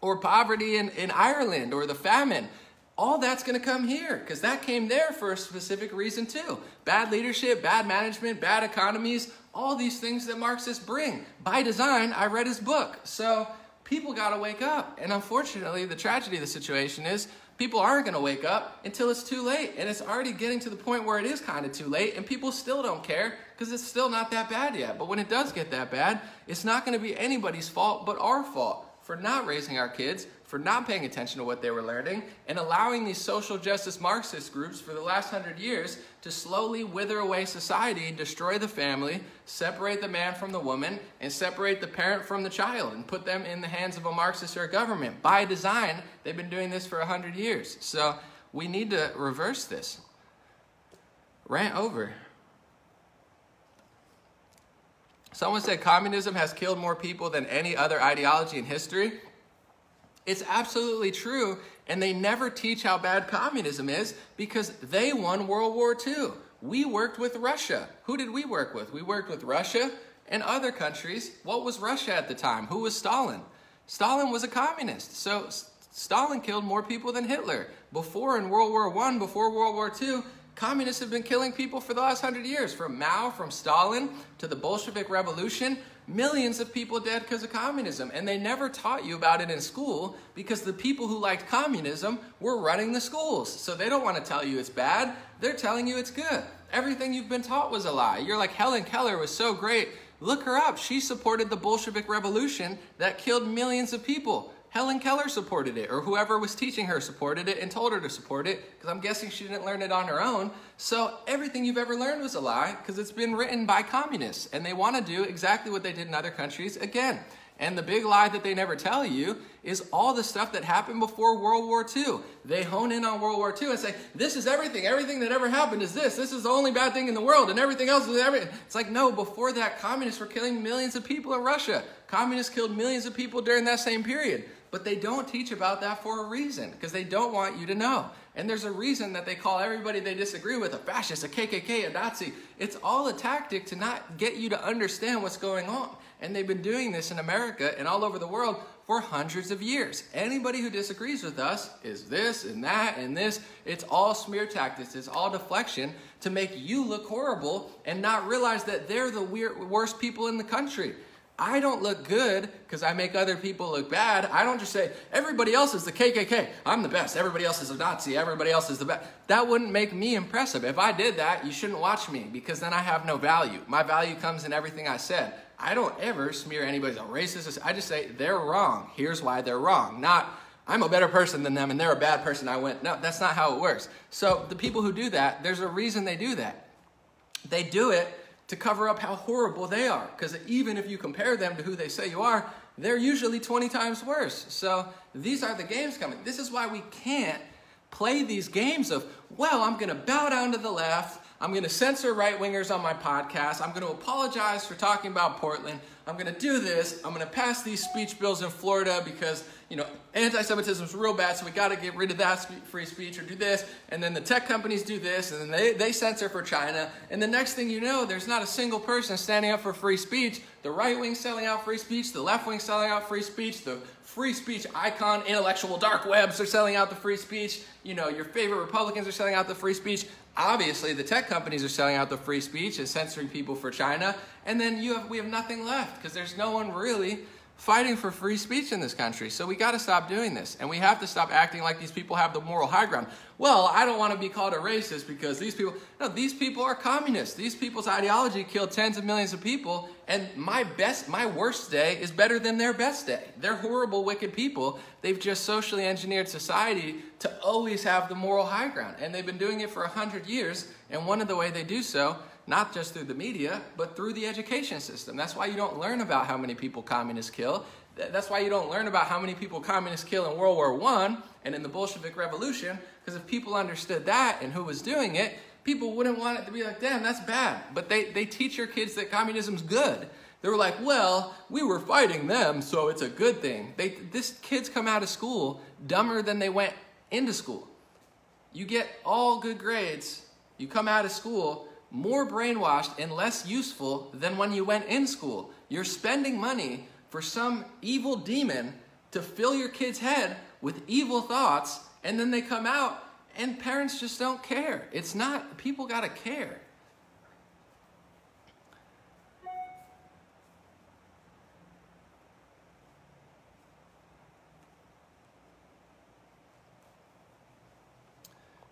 A: or poverty in, in Ireland or the famine all that's going to come here because that came there for a specific reason too. Bad leadership, bad management, bad economies, all these things that Marxists bring. By design, I read his book. So people got to wake up. And unfortunately, the tragedy of the situation is people aren't going to wake up until it's too late. And it's already getting to the point where it is kind of too late and people still don't care because it's still not that bad yet. But when it does get that bad, it's not going to be anybody's fault but our fault for not raising our kids, for not paying attention to what they were learning, and allowing these social justice Marxist groups for the last hundred years to slowly wither away society, destroy the family, separate the man from the woman, and separate the parent from the child, and put them in the hands of a Marxist or a government. By design, they've been doing this for a hundred years. So we need to reverse this. Rant over. Someone said communism has killed more people than any other ideology in history. It's absolutely true, and they never teach how bad communism is because they won World War II. We worked with Russia. Who did we work with? We worked with Russia and other countries. What was Russia at the time? Who was Stalin? Stalin was a communist. So Stalin killed more people than Hitler. Before in World War I, before World War II, Communists have been killing people for the last hundred years. From Mao, from Stalin, to the Bolshevik Revolution, millions of people dead because of communism. And they never taught you about it in school because the people who liked communism were running the schools. So they don't want to tell you it's bad. They're telling you it's good. Everything you've been taught was a lie. You're like, Helen Keller was so great. Look her up. She supported the Bolshevik Revolution that killed millions of people. Helen Keller supported it, or whoever was teaching her supported it and told her to support it, because I'm guessing she didn't learn it on her own. So everything you've ever learned was a lie, because it's been written by communists, and they want to do exactly what they did in other countries again. And the big lie that they never tell you is all the stuff that happened before World War II. They hone in on World War II and say, this is everything. Everything that ever happened is this. This is the only bad thing in the world, and everything else is everything. It's like, no, before that, communists were killing millions of people in Russia. Communists killed millions of people during that same period. But they don't teach about that for a reason, because they don't want you to know. And there's a reason that they call everybody they disagree with a fascist, a KKK, a Nazi. It's all a tactic to not get you to understand what's going on. And they've been doing this in America and all over the world for hundreds of years. Anybody who disagrees with us is this and that and this. It's all smear tactics, it's all deflection to make you look horrible and not realize that they're the worst people in the country. I don't look good because I make other people look bad. I don't just say, everybody else is the KKK. I'm the best. Everybody else is a Nazi. Everybody else is the best. That wouldn't make me impressive. If I did that, you shouldn't watch me because then I have no value. My value comes in everything I said. I don't ever smear anybody as a racist. I just say they're wrong. Here's why they're wrong. Not I'm a better person than them and they're a bad person. I went. No, that's not how it works. So the people who do that, there's a reason they do that. They do it to cover up how horrible they are. Because even if you compare them to who they say you are, they're usually 20 times worse. So these are the games coming. This is why we can't play these games of, well, I'm going to bow down to the left. I'm going to censor right wingers on my podcast. I'm going to apologize for talking about Portland. I'm going to do this. I'm going to pass these speech bills in Florida because, you know, anti-Semitism is real bad, so we got to get rid of that free speech or do this. And then the tech companies do this, and then they, they censor for China. And the next thing you know, there's not a single person standing up for free speech. The right wing selling out free speech, the left wing selling out free speech, the free speech icon intellectual dark webs are selling out the free speech. You know, your favorite Republicans are selling out the free speech. Obviously, the tech companies are selling out the free speech and censoring people for China. And then you have, we have nothing left because there's no one really fighting for free speech in this country. So we got to stop doing this. And we have to stop acting like these people have the moral high ground. Well, I don't want to be called a racist because these people, no, these people are communists. These people's ideology killed tens of millions of people. And my best, my worst day is better than their best day. They're horrible, wicked people. They've just socially engineered society to always have the moral high ground. And they've been doing it for a hundred years. And one of the way they do so not just through the media, but through the education system. That's why you don't learn about how many people communists kill. That's why you don't learn about how many people communists kill in World War I and in the Bolshevik Revolution, because if people understood that and who was doing it, people wouldn't want it to be like, damn, that's bad. But they, they teach your kids that communism's good. They were like, well, we were fighting them, so it's a good thing. They, this kids come out of school dumber than they went into school. You get all good grades, you come out of school, more brainwashed and less useful than when you went in school. You're spending money for some evil demon to fill your kid's head with evil thoughts, and then they come out and parents just don't care. It's not, people gotta care.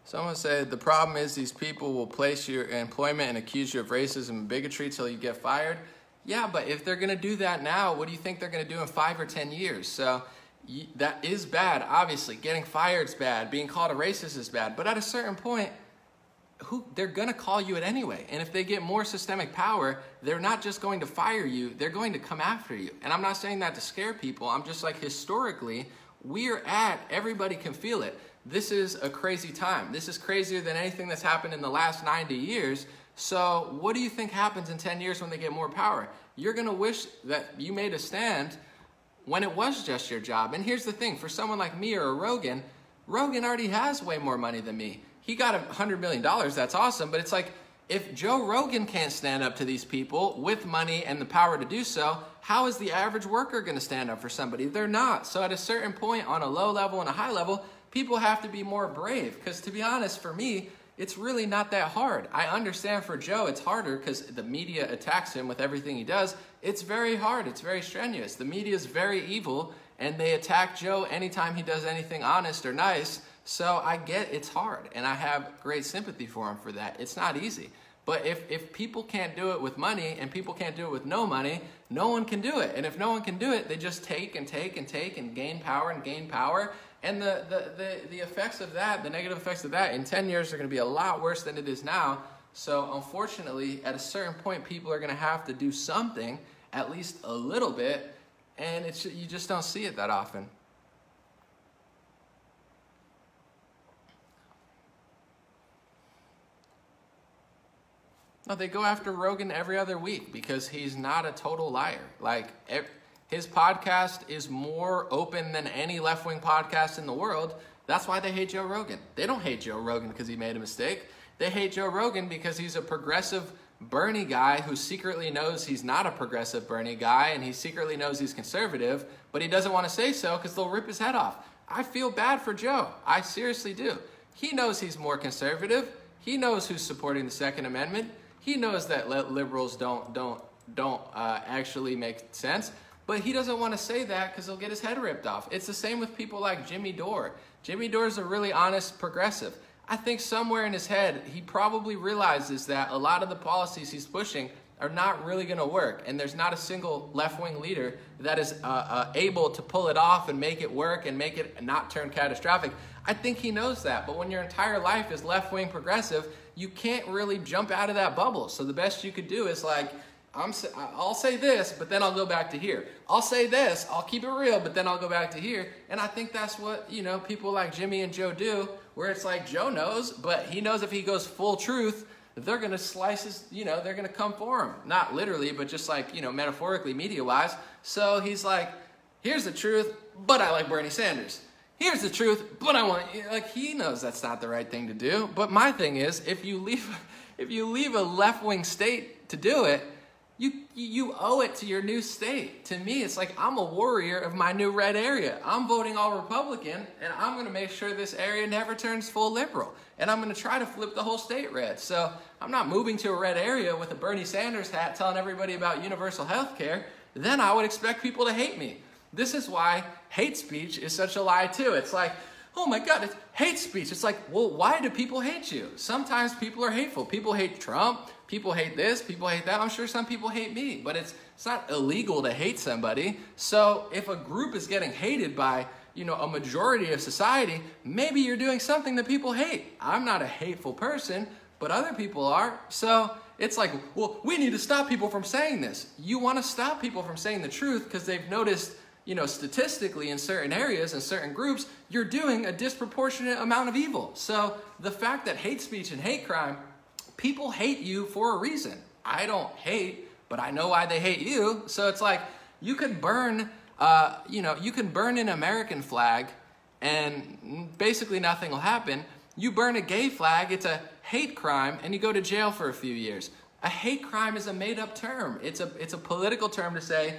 A: Someone said the problem is these people will place your employment and accuse you of racism and bigotry till you get fired. Yeah, but if they're going to do that now, what do you think they're going to do in five or ten years? So that is bad, obviously. Getting fired is bad. Being called a racist is bad. But at a certain point, who they're going to call you it anyway. And if they get more systemic power, they're not just going to fire you, they're going to come after you. And I'm not saying that to scare people. I'm just like historically, we're at everybody can feel it this is a crazy time. This is crazier than anything that's happened in the last 90 years. So, what do you think happens in 10 years when they get more power? You're going to wish that you made a stand when it was just your job. And here's the thing for someone like me or a Rogan, Rogan already has way more money than me. He got a $100 million. That's awesome. But it's like, if Joe Rogan can't stand up to these people with money and the power to do so, how is the average worker going to stand up for somebody? They're not. So, at a certain point, on a low level and a high level, people have to be more brave. Because to be honest, for me, it's really not that hard. I understand for Joe, it's harder because the media attacks him with everything he does. It's very hard, it's very strenuous. The media is very evil, and they attack Joe anytime he does anything honest or nice. So I get it's hard, and I have great sympathy for him for that. It's not easy. But if, if people can't do it with money and people can't do it with no money, no one can do it. And if no one can do it, they just take and take and take and gain power and gain power. And the, the, the, the effects of that, the negative effects of that, in 10 years are going to be a lot worse than it is now. So unfortunately, at a certain point, people are going to have to do something, at least a little bit, and it's, you just don't see it that often. No, they go after Rogan every other week because he's not a total liar. Like, his podcast is more open than any left wing podcast in the world. That's why they hate Joe Rogan. They don't hate Joe Rogan because he made a mistake. They hate Joe Rogan because he's a progressive Bernie guy who secretly knows he's not a progressive Bernie guy and he secretly knows he's conservative, but he doesn't want to say so because they'll rip his head off. I feel bad for Joe. I seriously do. He knows he's more conservative. He knows who's supporting the Second Amendment. He knows that liberals don't don't don't uh, actually make sense, but he doesn't want to say that because he'll get his head ripped off. It's the same with people like Jimmy Dore. Jimmy Dore is a really honest progressive. I think somewhere in his head, he probably realizes that a lot of the policies he's pushing are not really going to work. And there's not a single left wing leader that is uh, uh, able to pull it off and make it work and make it not turn catastrophic. I think he knows that. But when your entire life is left wing progressive, you can't really jump out of that bubble. So the best you could do is like, I'm, I'll say this, but then I'll go back to here. I'll say this, I'll keep it real, but then I'll go back to here. And I think that's what, you know, people like Jimmy and Joe do, where it's like Joe knows, but he knows if he goes full truth, they're going to slice his, you know, they're going to come for him. Not literally, but just like, you know, metaphorically, media wise. So he's like, here's the truth, but I like Bernie Sanders here's the truth, but I want like he knows that's not the right thing to do. But my thing is, if you leave if you leave a left wing state to do it, you you owe it to your new state. To me, it's like I'm a warrior of my new red area. I'm voting all Republican, and I'm going to make sure this area never turns full liberal. And I'm going to try to flip the whole state red. So I'm not moving to a red area with a Bernie Sanders hat telling everybody about universal health care. Then I would expect people to hate me. This is why hate speech is such a lie, too. It's like, oh my God, it's hate speech. It's like, well, why do people hate you? Sometimes people are hateful. People hate Trump. People hate this. People hate that. I'm sure some people hate me, but it's, it's not illegal to hate somebody. So if a group is getting hated by, you know, a majority of society, maybe you're doing something that people hate. I'm not a hateful person, but other people are. So it's like, well, we need to stop people from saying this. You want to stop people from saying the truth because they've noticed you know, statistically in certain areas and certain groups, you're doing a disproportionate amount of evil. So the fact that hate speech and hate crime, people hate you for a reason. I don't hate, but I know why they hate you. So it's like you could burn, uh, you know, you can burn an American flag and basically nothing will happen. You burn a gay flag, it's a hate crime, and you go to jail for a few years. A hate crime is a made up term. It's a, it's a political term to say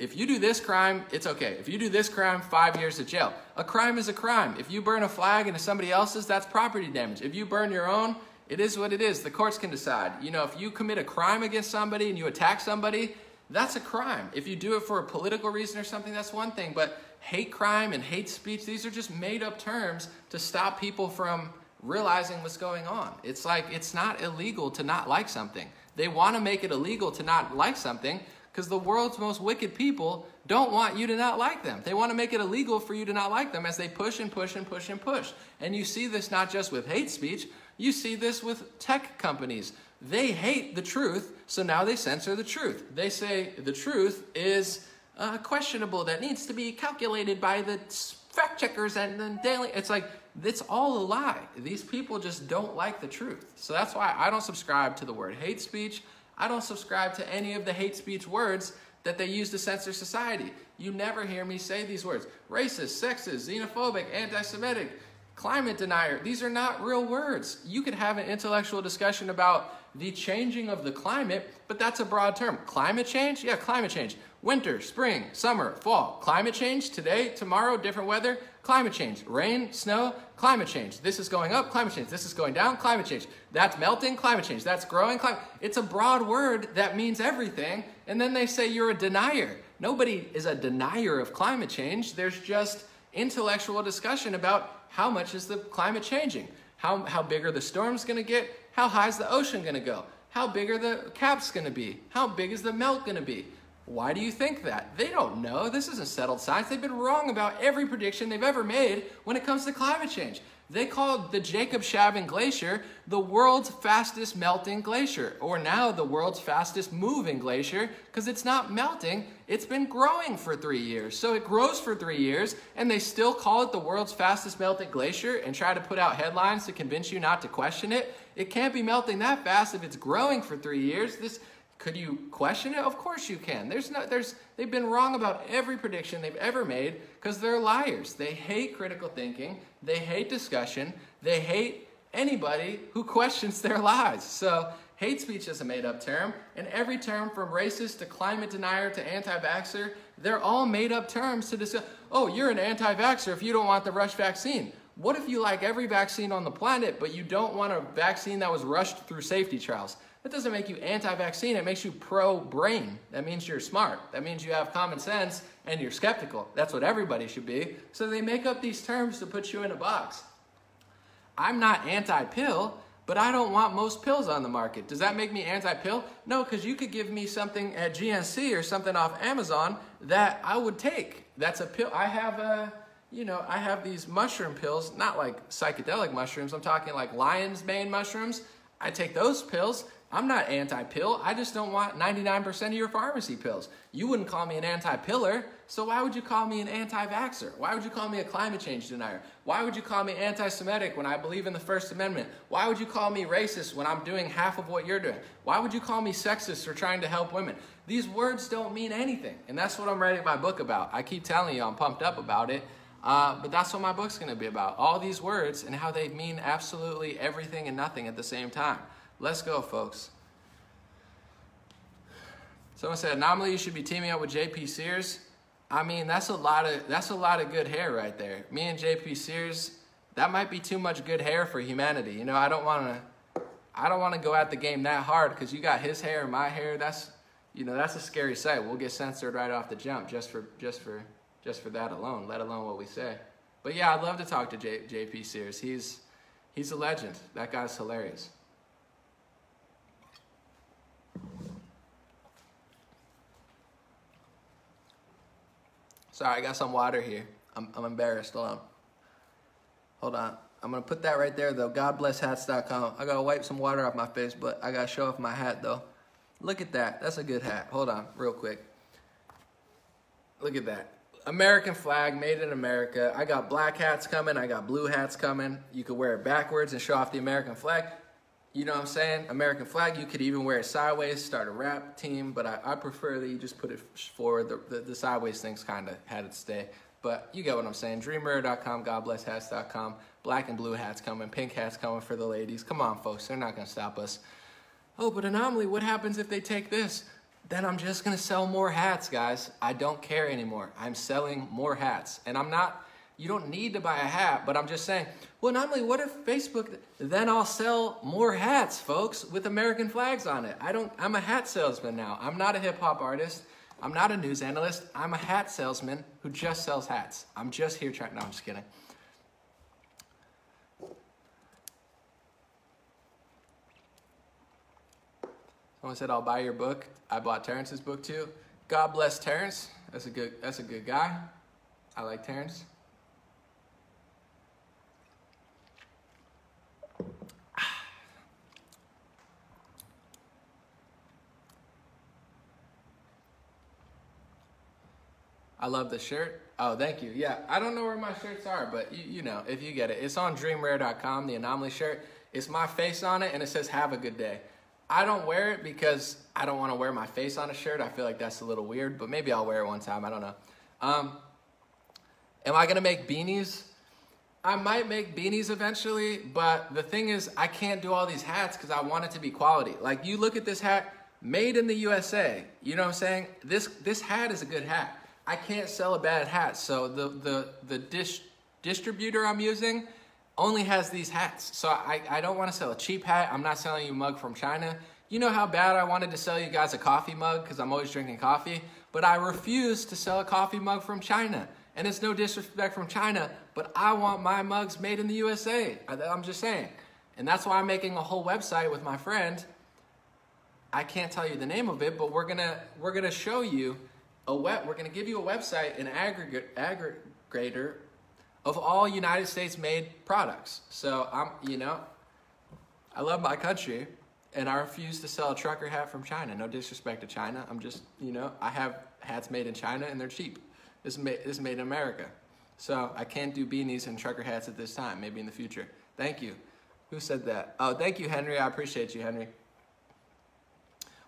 A: if you do this crime, it's okay. If you do this crime, five years of jail. A crime is a crime. If you burn a flag into somebody else's, that's property damage. If you burn your own, it is what it is. The courts can decide. You know, if you commit a crime against somebody and you attack somebody, that's a crime. If you do it for a political reason or something, that's one thing. But hate crime and hate speech, these are just made up terms to stop people from realizing what's going on. It's like it's not illegal to not like something. They want to make it illegal to not like something because the world's most wicked people don't want you to not like them. They want to make it illegal for you to not like them as they push and push and push and push. And you see this not just with hate speech, you see this with tech companies. They hate the truth, so now they censor the truth. They say the truth is uh, questionable, that needs to be calculated by the fact checkers and then daily. It's like, it's all a lie. These people just don't like the truth. So that's why I don't subscribe to the word hate speech. I don't subscribe to any of the hate speech words that they use to censor society. You never hear me say these words. Racist, sexist, xenophobic, anti-Semitic, climate denier. These are not real words. You could have an intellectual discussion about the changing of the climate, but that's a broad term. Climate change? Yeah, climate change. Winter, spring, summer, fall. Climate change, today, tomorrow, different weather. Climate change. Rain, snow, climate change. This is going up, climate change. This is going down, climate change. That's melting, climate change. That's growing, climate. It's a broad word that means everything. And then they say you're a denier. Nobody is a denier of climate change. There's just intellectual discussion about how much is the climate changing? How, how big are the storms going to get? How high is the ocean going to go? How big are the caps gonna be? How big is the melt gonna be? Why do you think that? They don't know. This isn't settled science. They've been wrong about every prediction they've ever made when it comes to climate change. They called the Jakobshavn Glacier the world's fastest melting glacier, or now the world's fastest moving glacier, because it's not melting, it's been growing for three years. So it grows for three years, and they still call it the world's fastest melting glacier and try to put out headlines to convince you not to question it. It can't be melting that fast if it's growing for three years. This could you question it? Of course you can. There's no, there's, they've been wrong about every prediction they've ever made because they're liars. They hate critical thinking. They hate discussion. They hate anybody who questions their lies. So hate speech is a made up term. And every term from racist to climate denier to anti-vaxxer, they're all made up terms to discuss, oh, you're an anti-vaxxer if you don't want the rush vaccine. What if you like every vaccine on the planet, but you don't want a vaccine that was rushed through safety trials? That doesn't make you anti-vaccine, it makes you pro-brain. That means you're smart. That means you have common sense and you're skeptical. That's what everybody should be. So they make up these terms to put you in a box. I'm not anti-pill, but I don't want most pills on the market. Does that make me anti-pill? No, because you could give me something at GNC or something off Amazon that I would take. That's a pill. I have a, you know, I have these mushroom pills, not like psychedelic mushrooms. I'm talking like lion's mane mushrooms. I take those pills. I'm not anti-pill. I just don't want 99% of your pharmacy pills. You wouldn't call me an anti-piller, so why would you call me an anti-vaxxer? Why would you call me a climate change denier? Why would you call me anti-Semitic when I believe in the First Amendment? Why would you call me racist when I'm doing half of what you're doing? Why would you call me sexist for trying to help women? These words don't mean anything, and that's what I'm writing my book about. I keep telling you I'm pumped up about it, uh, but that's what my book's going to be about. All these words and how they mean absolutely everything and nothing at the same time. Let's go, folks. Someone said, anomaly, you should be teaming up with JP Sears. I mean, that's a lot of that's a lot of good hair right there. Me and JP Sears, that might be too much good hair for humanity. You know, I don't want to I don't want to go at the game that hard because you got his hair and my hair. That's you know that's a scary sight. We'll get censored right off the jump just for just for just for that alone. Let alone what we say. But yeah, I'd love to talk to J, JP Sears. He's he's a legend. That guy's hilarious. Sorry, I got some water here. I'm, I'm embarrassed. Hold on. Hold on. I'm gonna put that right there though. GodBlessHats.com. I gotta wipe some water off my face, but I gotta show off my hat though. Look at that. That's a good hat. Hold on, real quick. Look at that. American flag, made in America. I got black hats coming. I got blue hats coming. You could wear it backwards and show off the American flag. You know what I'm saying? American flag, you could even wear it sideways, start a rap team, but I, I prefer that you just put it forward. The, the, the sideways things kind of had it stay. But you get what I'm saying. DreamRare.com, GodBlessHats.com. Black and blue hats coming, pink hats coming for the ladies. Come on, folks. They're not going to stop us. Oh, but Anomaly, what happens if they take this? Then I'm just going to sell more hats, guys. I don't care anymore. I'm selling more hats. And I'm not you don't need to buy a hat, but I'm just saying, well, not only what if Facebook, then I'll sell more hats, folks, with American flags on it. I don't, I'm a hat salesman now. I'm not a hip hop artist. I'm not a news analyst. I'm a hat salesman who just sells hats. I'm just here trying, no, I'm just kidding. Someone said, I'll buy your book. I bought Terrence's book too. God bless Terrence. That's a good, that's a good guy. I like Terrence. I love the shirt. Oh, thank you. Yeah, I don't know where my shirts are, but you, you know, if you get it, it's on dreamrare.com, the anomaly shirt. It's my face on it and it says have a good day. I don't wear it because I don't want to wear my face on a shirt. I feel like that's a little weird, but maybe I'll wear it one time. I don't know. Um, am I going to make beanies? I might make beanies eventually, but the thing is, I can't do all these hats because I want it to be quality. Like, you look at this hat, made in the USA. You know what I'm saying? This, this hat is a good hat. I can't sell a bad hat. So the, the, the distributor I'm using only has these hats. So I, I don't want to sell a cheap hat. I'm not selling you a mug from China. You know how bad I wanted to sell you guys a coffee mug because I'm always drinking coffee, but I refuse to sell a coffee mug from China. And it's no disrespect from China, but I want my mugs made in the USA. I'm just saying. And that's why I'm making a whole website with my friend I can't tell you the name of it, but we're gonna we're gonna show you a web. We're gonna give you a website, an aggregate aggregator of all United States made products. So I'm, you know, I love my country, and I refuse to sell a trucker hat from China. No disrespect to China. I'm just, you know, I have hats made in China and they're cheap. This is made, this is made in America. So I can't do beanies and trucker hats at this time, maybe in the future. Thank you. Who said that? Oh, thank you, Henry. I appreciate you, Henry.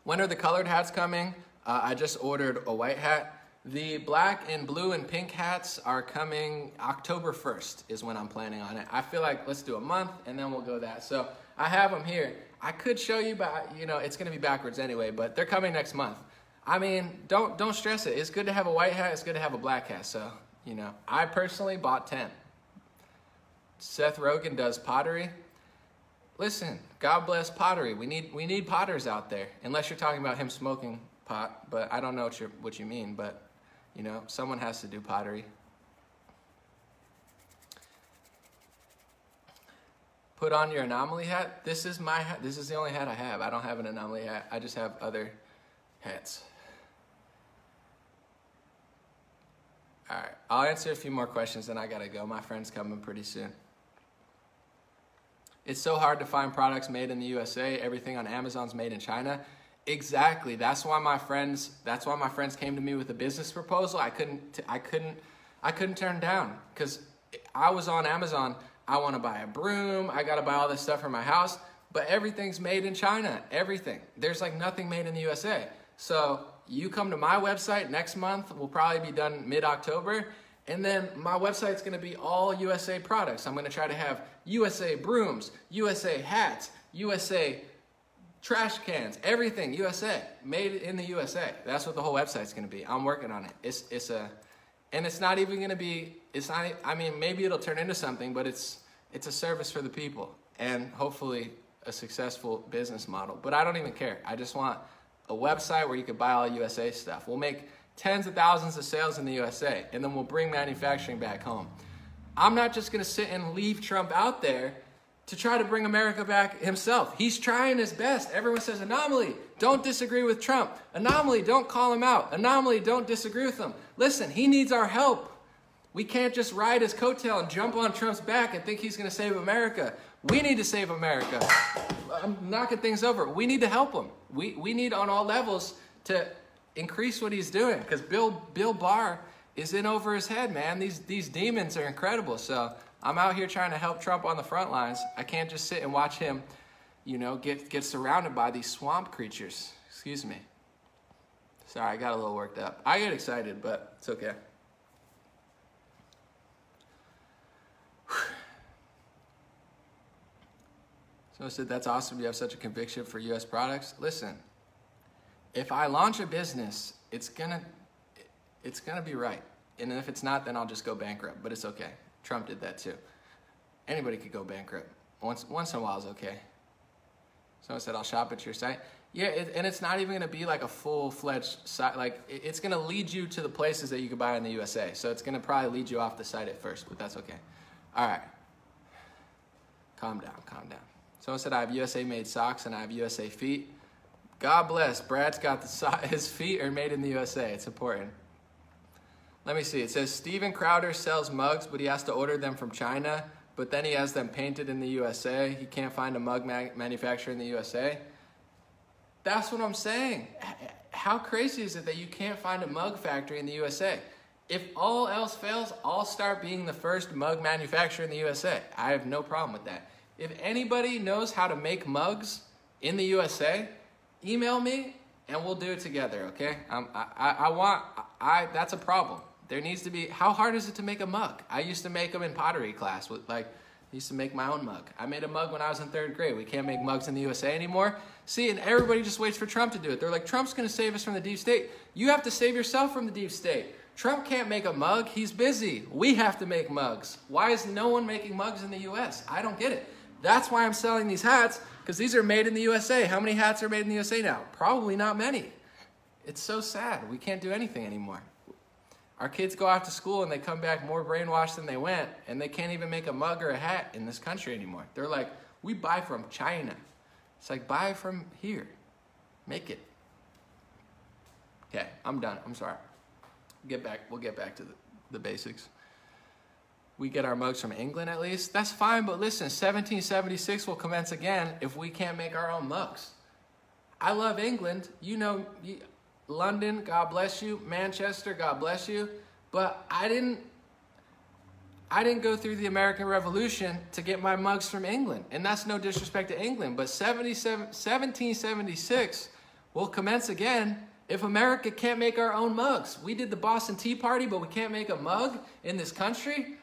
A: When are the colored hats coming? Uh, I just ordered a white hat. The black and blue and pink hats are coming October 1st is when I'm planning on it. I feel like let's do a month and then we'll go that. So I have them here. I could show you, but you know, it's gonna be backwards anyway, but they're coming next month. I mean, don't, don't stress it. It's good to have a white hat. It's good to have a black hat. So, you know, I personally bought 10. Seth Rogen does pottery. Listen, God bless pottery. We need, we need potters out there, unless you're talking about him smoking pot, but I don't know what, you what you mean, but you know, someone has to do pottery. Put on your anomaly hat. This is my hat. This is the only hat I have. I don't have an anomaly hat. I just have other hats. All right, I'll answer a few more questions, then I gotta go. My friend's coming pretty soon. It's so hard to find products made in the USA. Everything on Amazon's made in China. Exactly. That's why my friends. That's why my friends came to me with a business proposal. I couldn't. I couldn't. I couldn't turn down because I was on Amazon. I want to buy a broom. I got to buy all this stuff for my house. But everything's made in China. Everything. There's like nothing made in the USA. So you come to my website next month. We'll probably be done mid October. And then my website's gonna be all USA products. I'm gonna try to have USA brooms, USA hats, USA trash cans, everything USA, made in the USA. That's what the whole website's gonna be. I'm working on it. It's it's a, and it's not even gonna be. It's not. I mean, maybe it'll turn into something, but it's it's a service for the people, and hopefully a successful business model. But I don't even care. I just want a website where you can buy all USA stuff. We'll make tens of thousands of sales in the USA, and then we'll bring manufacturing back home. I'm not just gonna sit and leave Trump out there to try to bring America back himself. He's trying his best. Everyone says, Anomaly, don't disagree with Trump. Anomaly, don't call him out. Anomaly, don't disagree with him. Listen, he needs our help. We can't just ride his coattail and jump on Trump's back and think he's going to save America. We need to save America. I'm knocking things over. We need to help him. We, we need on all levels to increase what he's doing because Bill, Bill Barr is in over his head, man. These, these demons are incredible. So I'm out here trying to help Trump on the front lines. I can't just sit and watch him, you know, get, get surrounded by these swamp creatures. Excuse me. Sorry, I got a little worked up. I get excited, but it's okay. So I said, that's awesome. You have such a conviction for U.S. products. Listen, if I launch a business, it's gonna, it's gonna be right. And if it's not, then I'll just go bankrupt. But it's okay. Trump did that too. Anybody could go bankrupt. Once, once in a while is okay. Someone said, I'll shop at your site. Yeah, it, and it's not even going to be like a full-fledged site. Like, it, it's going to lead you to the places that you could buy in the USA. So it's going to probably lead you off the site at first, but that's okay. All right. Calm down, calm down. Someone said, I have USA-made socks and I have USA feet. God bless. Brad's got the so his feet are made in the USA. It's important. Let me see. It says Steven Crowder sells mugs, but he has to order them from China. But then he has them painted in the USA. He can't find a mug ma manufacturer in the USA. That's what I'm saying. How crazy is it that you can't find a mug factory in the USA? If all else fails, I'll start being the first mug manufacturer in the USA. I have no problem with that. If anybody knows how to make mugs in the USA, email me and we'll do it together, okay? Um, I, I, I want, I, that's a problem. There needs to be, how hard is it to make a mug? I used to make them in pottery class with like, I used to make my own mug. I made a mug when I was in third grade. We can't make mugs in the USA anymore. See, and everybody just waits for Trump to do it. They're like, Trump's gonna save us from the deep state. You have to save yourself from the deep state. Trump can't make a mug, he's busy. We have to make mugs. Why is no one making mugs in the US? I don't get it. That's why I'm selling these hats, because these are made in the USA. How many hats are made in the USA now? Probably not many. It's so sad. We can't do anything anymore. Our kids go off to school and they come back more brainwashed than they went, and they can't even make a mug or a hat in this country anymore. They're like, we buy from China. It's like, buy from here. Make it. Okay, I'm done. I'm sorry. Get back. We'll get back to the, the basics. We get our mugs from England at least. That's fine, but listen, 1776 will commence again if we can't make our own mugs. I love England. You know, London, God bless you. Manchester, God bless you. But I didn't I didn't go through the American Revolution to get my mugs from England. And that's no disrespect to England, but 1776 will commence again if America can't make our own mugs. We did the Boston Tea Party, but we can't make a mug in this country.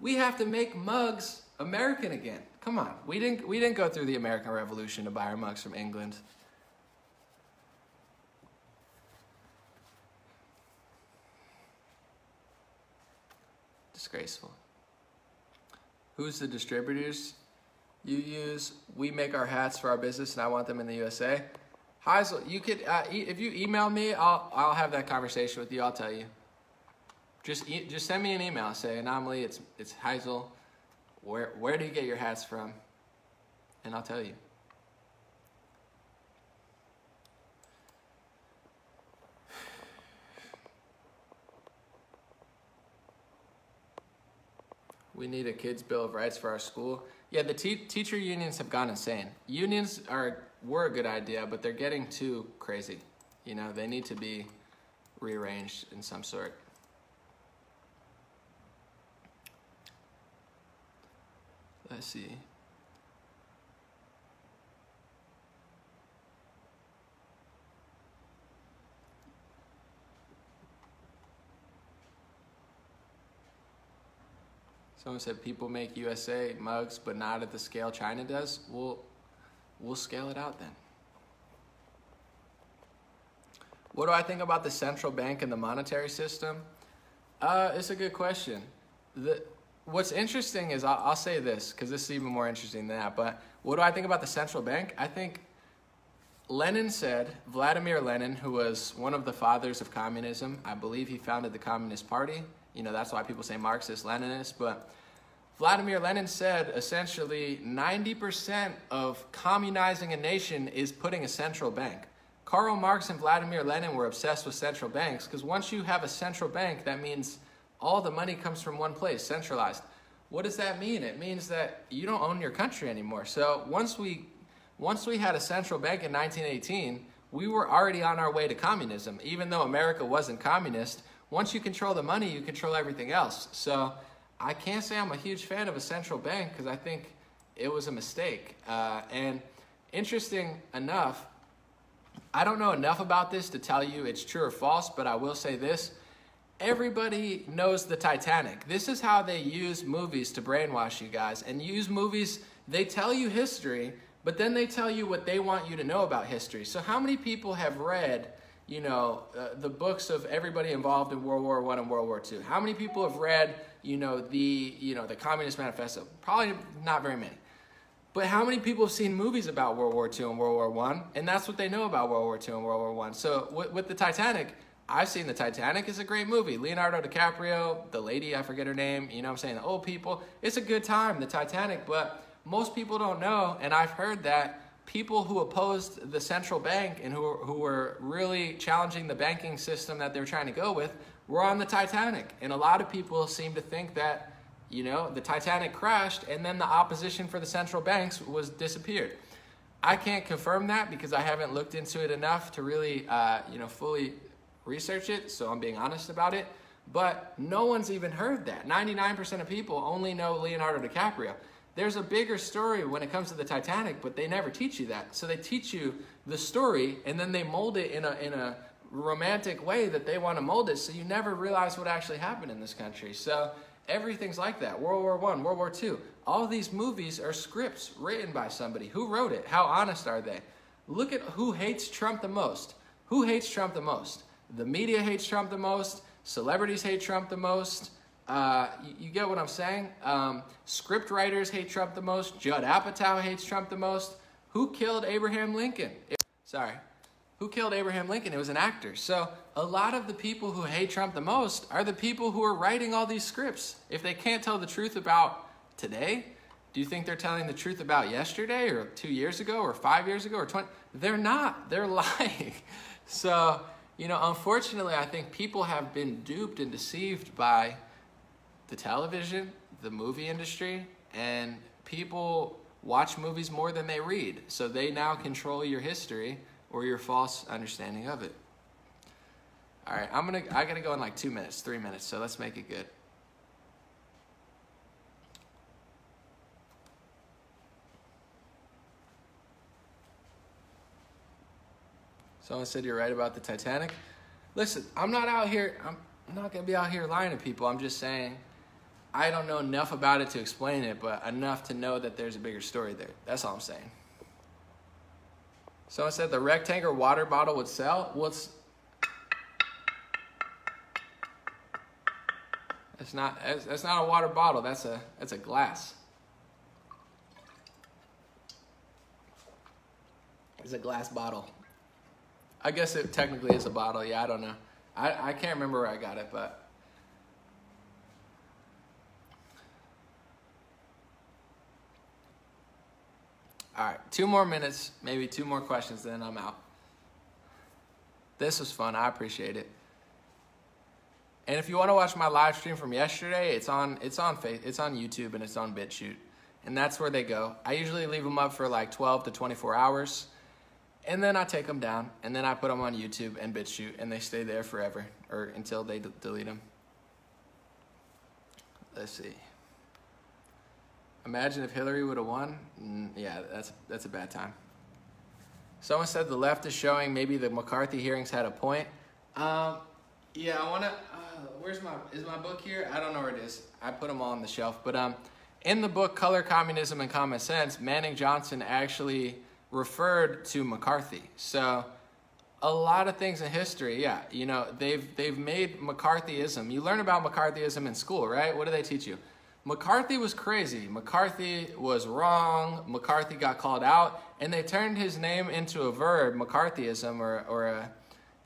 A: We have to make mugs American again. Come on. We didn't we didn't go through the American Revolution to buy our mugs from England. Disgraceful. Who's the distributors you use? We make our hats for our business and I want them in the USA. Heisel, you could, uh, e if you email me, I'll, I'll have that conversation with you. I'll tell you. Just, e just send me an email. Say, Anomaly, it's, it's Heisel. Where, where do you get your hats from? And I'll tell you. We need a kids' bill of rights for our school. Yeah, the te teacher unions have gone insane. Unions are were a good idea, but they're getting too crazy. You know, they need to be rearranged in some sort. Let's see. Someone said people make USA mugs, but not at the scale China does. We'll, we'll scale it out then. What do I think about the central bank and the monetary system? Uh, it's a good question. The, what's interesting is, I'll, I'll say this, because this is even more interesting than that, but what do I think about the central bank? I think Lenin said, Vladimir Lenin, who was one of the fathers of communism, I believe he founded the Communist Party. You know, that's why people say Marxist, Leninist, but Vladimir Lenin said essentially 90% of communizing a nation is putting a central bank. Karl Marx and Vladimir Lenin were obsessed with central banks because once you have a central bank, that means all the money comes from one place, centralized. What does that mean? It means that you don't own your country anymore. So once we, once we had a central bank in 1918, we were already on our way to communism. Even though America wasn't communist, once you control the money, you control everything else. So I can't say I'm a huge fan of a central bank because I think it was a mistake. Uh, and interesting enough, I don't know enough about this to tell you it's true or false, but I will say this. Everybody knows the Titanic. This is how they use movies to brainwash you guys and use movies, they tell you history, but then they tell you what they want you to know about history. So how many people have read you know, uh, the books of everybody involved in World War One and World War Two. How many people have read, you know, the you know the Communist Manifesto? Probably not very many. But how many people have seen movies about World War II and World War One, and that's what they know about World War II and World War One? So with, with the Titanic, I've seen the Titanic. It's a great movie. Leonardo DiCaprio, the lady, I forget her name. You know, I'm saying the old people. It's a good time, the Titanic. But most people don't know, and I've heard that people who opposed the central bank and who, who were really challenging the banking system that they were trying to go with were on the Titanic. And a lot of people seem to think that, you know, the Titanic crashed and then the opposition for the central banks was disappeared. I can't confirm that because I haven't looked into it enough to really, uh, you know, fully research it. So I'm being honest about it. But no one's even heard that. 99% of people only know Leonardo DiCaprio there's a bigger story when it comes to the Titanic, but they never teach you that. So they teach you the story and then they mold it in a, in a romantic way that they want to mold it. So you never realize what actually happened in this country. So everything's like that. World War One, World War Two. All these movies are scripts written by somebody. Who wrote it? How honest are they? Look at who hates Trump the most. Who hates Trump the most? The media hates Trump the most. Celebrities hate Trump the most. Uh, you, you, get what I'm saying? Um, script writers hate Trump the most. Judd Apatow hates Trump the most. Who killed Abraham Lincoln? It, sorry. Who killed Abraham Lincoln? It was an actor. So a lot of the people who hate Trump the most are the people who are writing all these scripts. If they can't tell the truth about today, Do you think they're telling the truth about yesterday or two years ago or five years ago or 20? They're not. They're lying. So, you know, unfortunately, I think people have been duped and deceived by the television, the movie industry, and people watch movies more than they read. So they now control your history or your false understanding of it. All right, I'm gonna. I gotta go in like two minutes, three minutes. So let's make it good. Someone said you're right about the Titanic. Listen, I'm not out here. I'm not gonna be out here lying to people. I'm just saying. I don't know enough about it to explain it, but enough to know that there's a bigger story there. That's all I'm saying. Someone said the rectangular water bottle would sell. What's It's not. That's not a water bottle. That's a. That's a glass. It's a glass bottle. I guess it technically is a bottle. Yeah, I don't know. I, I can't remember where I got it, but. All right, two more minutes, maybe two more questions, then I'm out. This was fun. I appreciate it. And if you want to watch my live stream from yesterday, it's on it's on it's on YouTube and it's on BitChute, and that's where they go. I usually leave them up for like 12 to 24 hours, and then I take them down, and then I put them on YouTube and BitChute, and they stay there forever or until they delete them. Let's see. Imagine if Hillary would have won. Mm, yeah, that's that's a bad time. Someone said the left is showing maybe the McCarthy hearings had a point. Um, yeah, I want to where's my is my book here? I don't know where it is. I put them all on the shelf. But um, in the book Color, Communism, and Common Sense, Manning Johnson actually referred to McCarthy. So a lot of things in history, yeah, you know, they've they've made McCarthyism. You learn about McCarthyism in school, right? What do they teach you? McCarthy was crazy. McCarthy was wrong. McCarthy got called out, and they turned his name into a verb, McCarthyism, or or a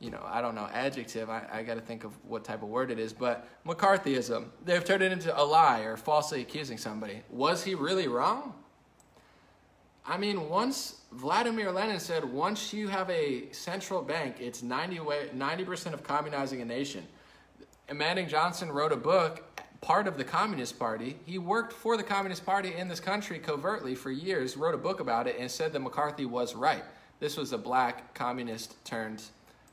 A: you know, I don't know, adjective. I, I got to think of what type of word it is. But McCarthyism, they've turned it into a lie or falsely accusing somebody. Was he really wrong? I mean, once Vladimir Lenin said, once you have a central bank, it's 90 way, 90% of communizing a nation. And Manning Johnson wrote a book, part of the Communist Party. He worked for the Communist Party in this country covertly for years, wrote a book about it, and said that McCarthy was right. This was a black communist turned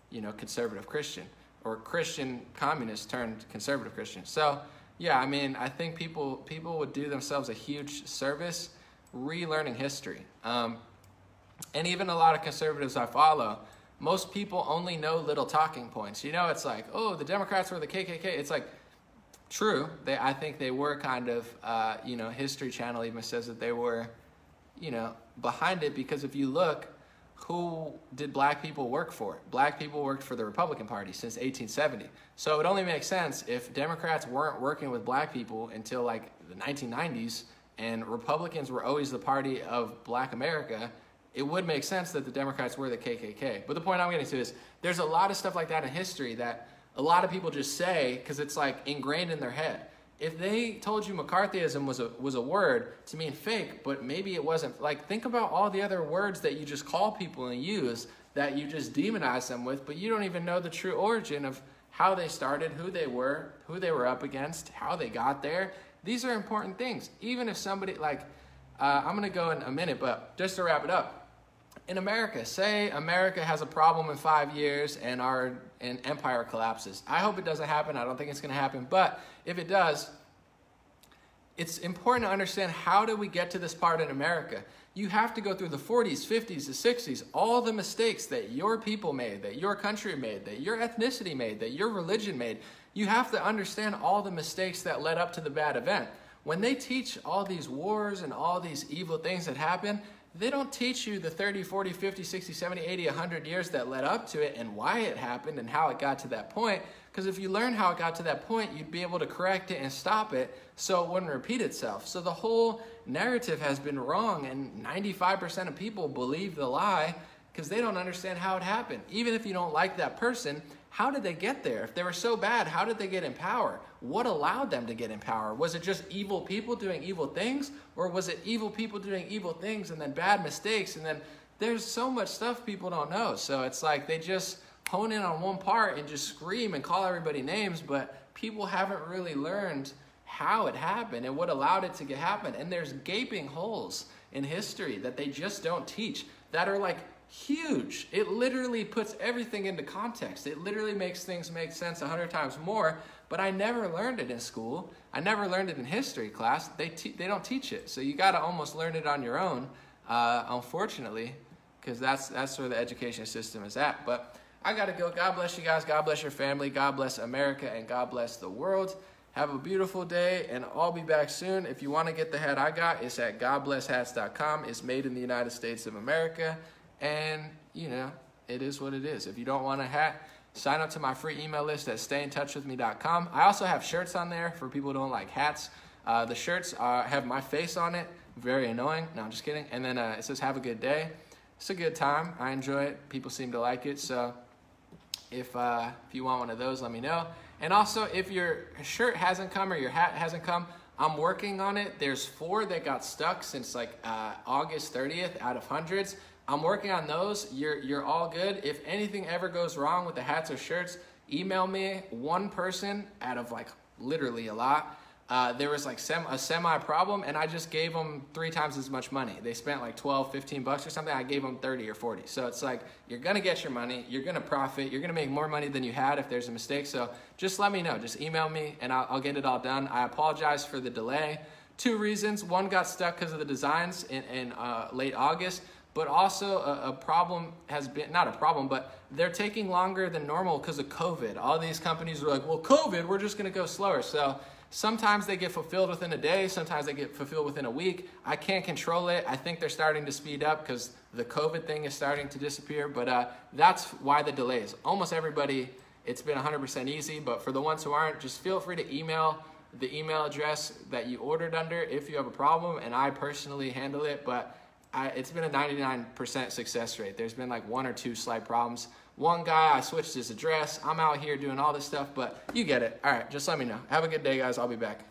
A: you know, conservative Christian or Christian communist turned conservative Christian. So, yeah, I mean, I think people people would do themselves a huge service relearning history. Um, and even a lot of conservatives I follow, most people only know little talking points. You know, it's like, oh, the Democrats were the KKK. It's like, true. They, I think they were kind of, uh, you know, History Channel even says that they were, you know, behind it because if you look, who did black people work for? Black people worked for the Republican Party since 1870. So it only makes sense if Democrats weren't working with black people until like the 1990s and Republicans were always the party of black America, it would make sense that the Democrats were the KKK. But the point I'm getting to is there's a lot of stuff like that in history that a lot of people just say because it's like ingrained in their head if they told you McCarthyism was a was a word to mean fake, but maybe it wasn't. Like think about all the other words that you just call people and use that you just demonize them with, but you don't even know the true origin of how they started, who they were, who they were up against, how they got there. These are important things. Even if somebody like uh, I'm gonna go in a minute, but just to wrap it up, in America, say America has a problem in five years and our and empire collapses. I hope it doesn't happen. I don't think it's going to happen. But if it does, it's important to understand how did we get to this part in America. You have to go through the 40s, 50s, the 60s, all the mistakes that your people made, that your country made, that your ethnicity made, that your religion made. You have to understand all the mistakes that led up to the bad event. When they teach all these wars and all these evil things that happen, they don't teach you the 30, 40, 50, 60, 70, 80, 100 years that led up to it and why it happened and how it got to that point. Because if you learn how it got to that point, you'd be able to correct it and stop it so it wouldn't repeat itself. So the whole narrative has been wrong, and 95% of people believe the lie because they don't understand how it happened. Even if you don't like that person, how did they get there? If they were so bad, how did they get in power? What allowed them to get in power? Was it just evil people doing evil things? Or was it evil people doing evil things and then bad mistakes? And then there's so much stuff people don't know. So it's like they just hone in on one part and just scream and call everybody names, but people haven't really learned how it happened and what allowed it to get happen. And there's gaping holes in history that they just don't teach that are like huge. It literally puts everything into context. It literally makes things make sense a hundred times more. But I never learned it in school. I never learned it in history class. They te- they don't teach it, so you got to almost learn it on your own. Uh, unfortunately, because that's that's where the education system is at. But I gotta go. God bless you guys. God bless your family. God bless America, and God bless the world. Have a beautiful day, and I'll be back soon. If you want to get the hat I got, it's at godblesshats.com. It's made in the United States of America. And, you know, it is what it is. If you don't want a hat, sign up to my free email list at stayintouchwithme.com. I also have shirts on there for people who don't like hats. Uh, the shirts are, have my face on it. Very annoying. No, I'm just kidding. And then uh, it says, have a good day. It's a good time. I enjoy it. People seem to like it. So if, uh, if you want one of those, let me know. And also, if your shirt hasn't come or your hat hasn't come, I'm working on it. There's four that got stuck since like uh, August 30th out of hundreds. I'm working on those. You're, you're all good. If anything ever goes wrong with the hats or shirts, email me one person out of like literally a lot. Uh, there was like sem- a semi problem and I just gave them three times as much money. They spent like 12, 15 bucks or something. I gave them 30 or 40. So it's like, you're to get your money. You're to profit. You're to make more money than you had if there's a mistake. So just let me know. Just email me and I'll, I'll get it all done. I apologize for the delay. Two reasons. One got stuck because of the designs in, in uh, late August but also a, a, problem has been not a problem but they're taking longer than normal because of covid. All these companies are like well covid we're just going to go slower. So sometimes they get fulfilled within a day sometimes they get fulfilled within a week. I can't control it. I think they're starting to speed up because the covid thing is starting to disappear but uh, that's why the delays almost everybody it's been 100% easy but for the ones who aren't just feel free to email the email address that you ordered under if you have a problem and i personally handle it but I, it's been a 99% success rate. There's been like one or two slight problems. One guy, I switched his address. I'm out here doing all this stuff, but you get it. All right, just let me know. Have a good day, guys. I'll be back.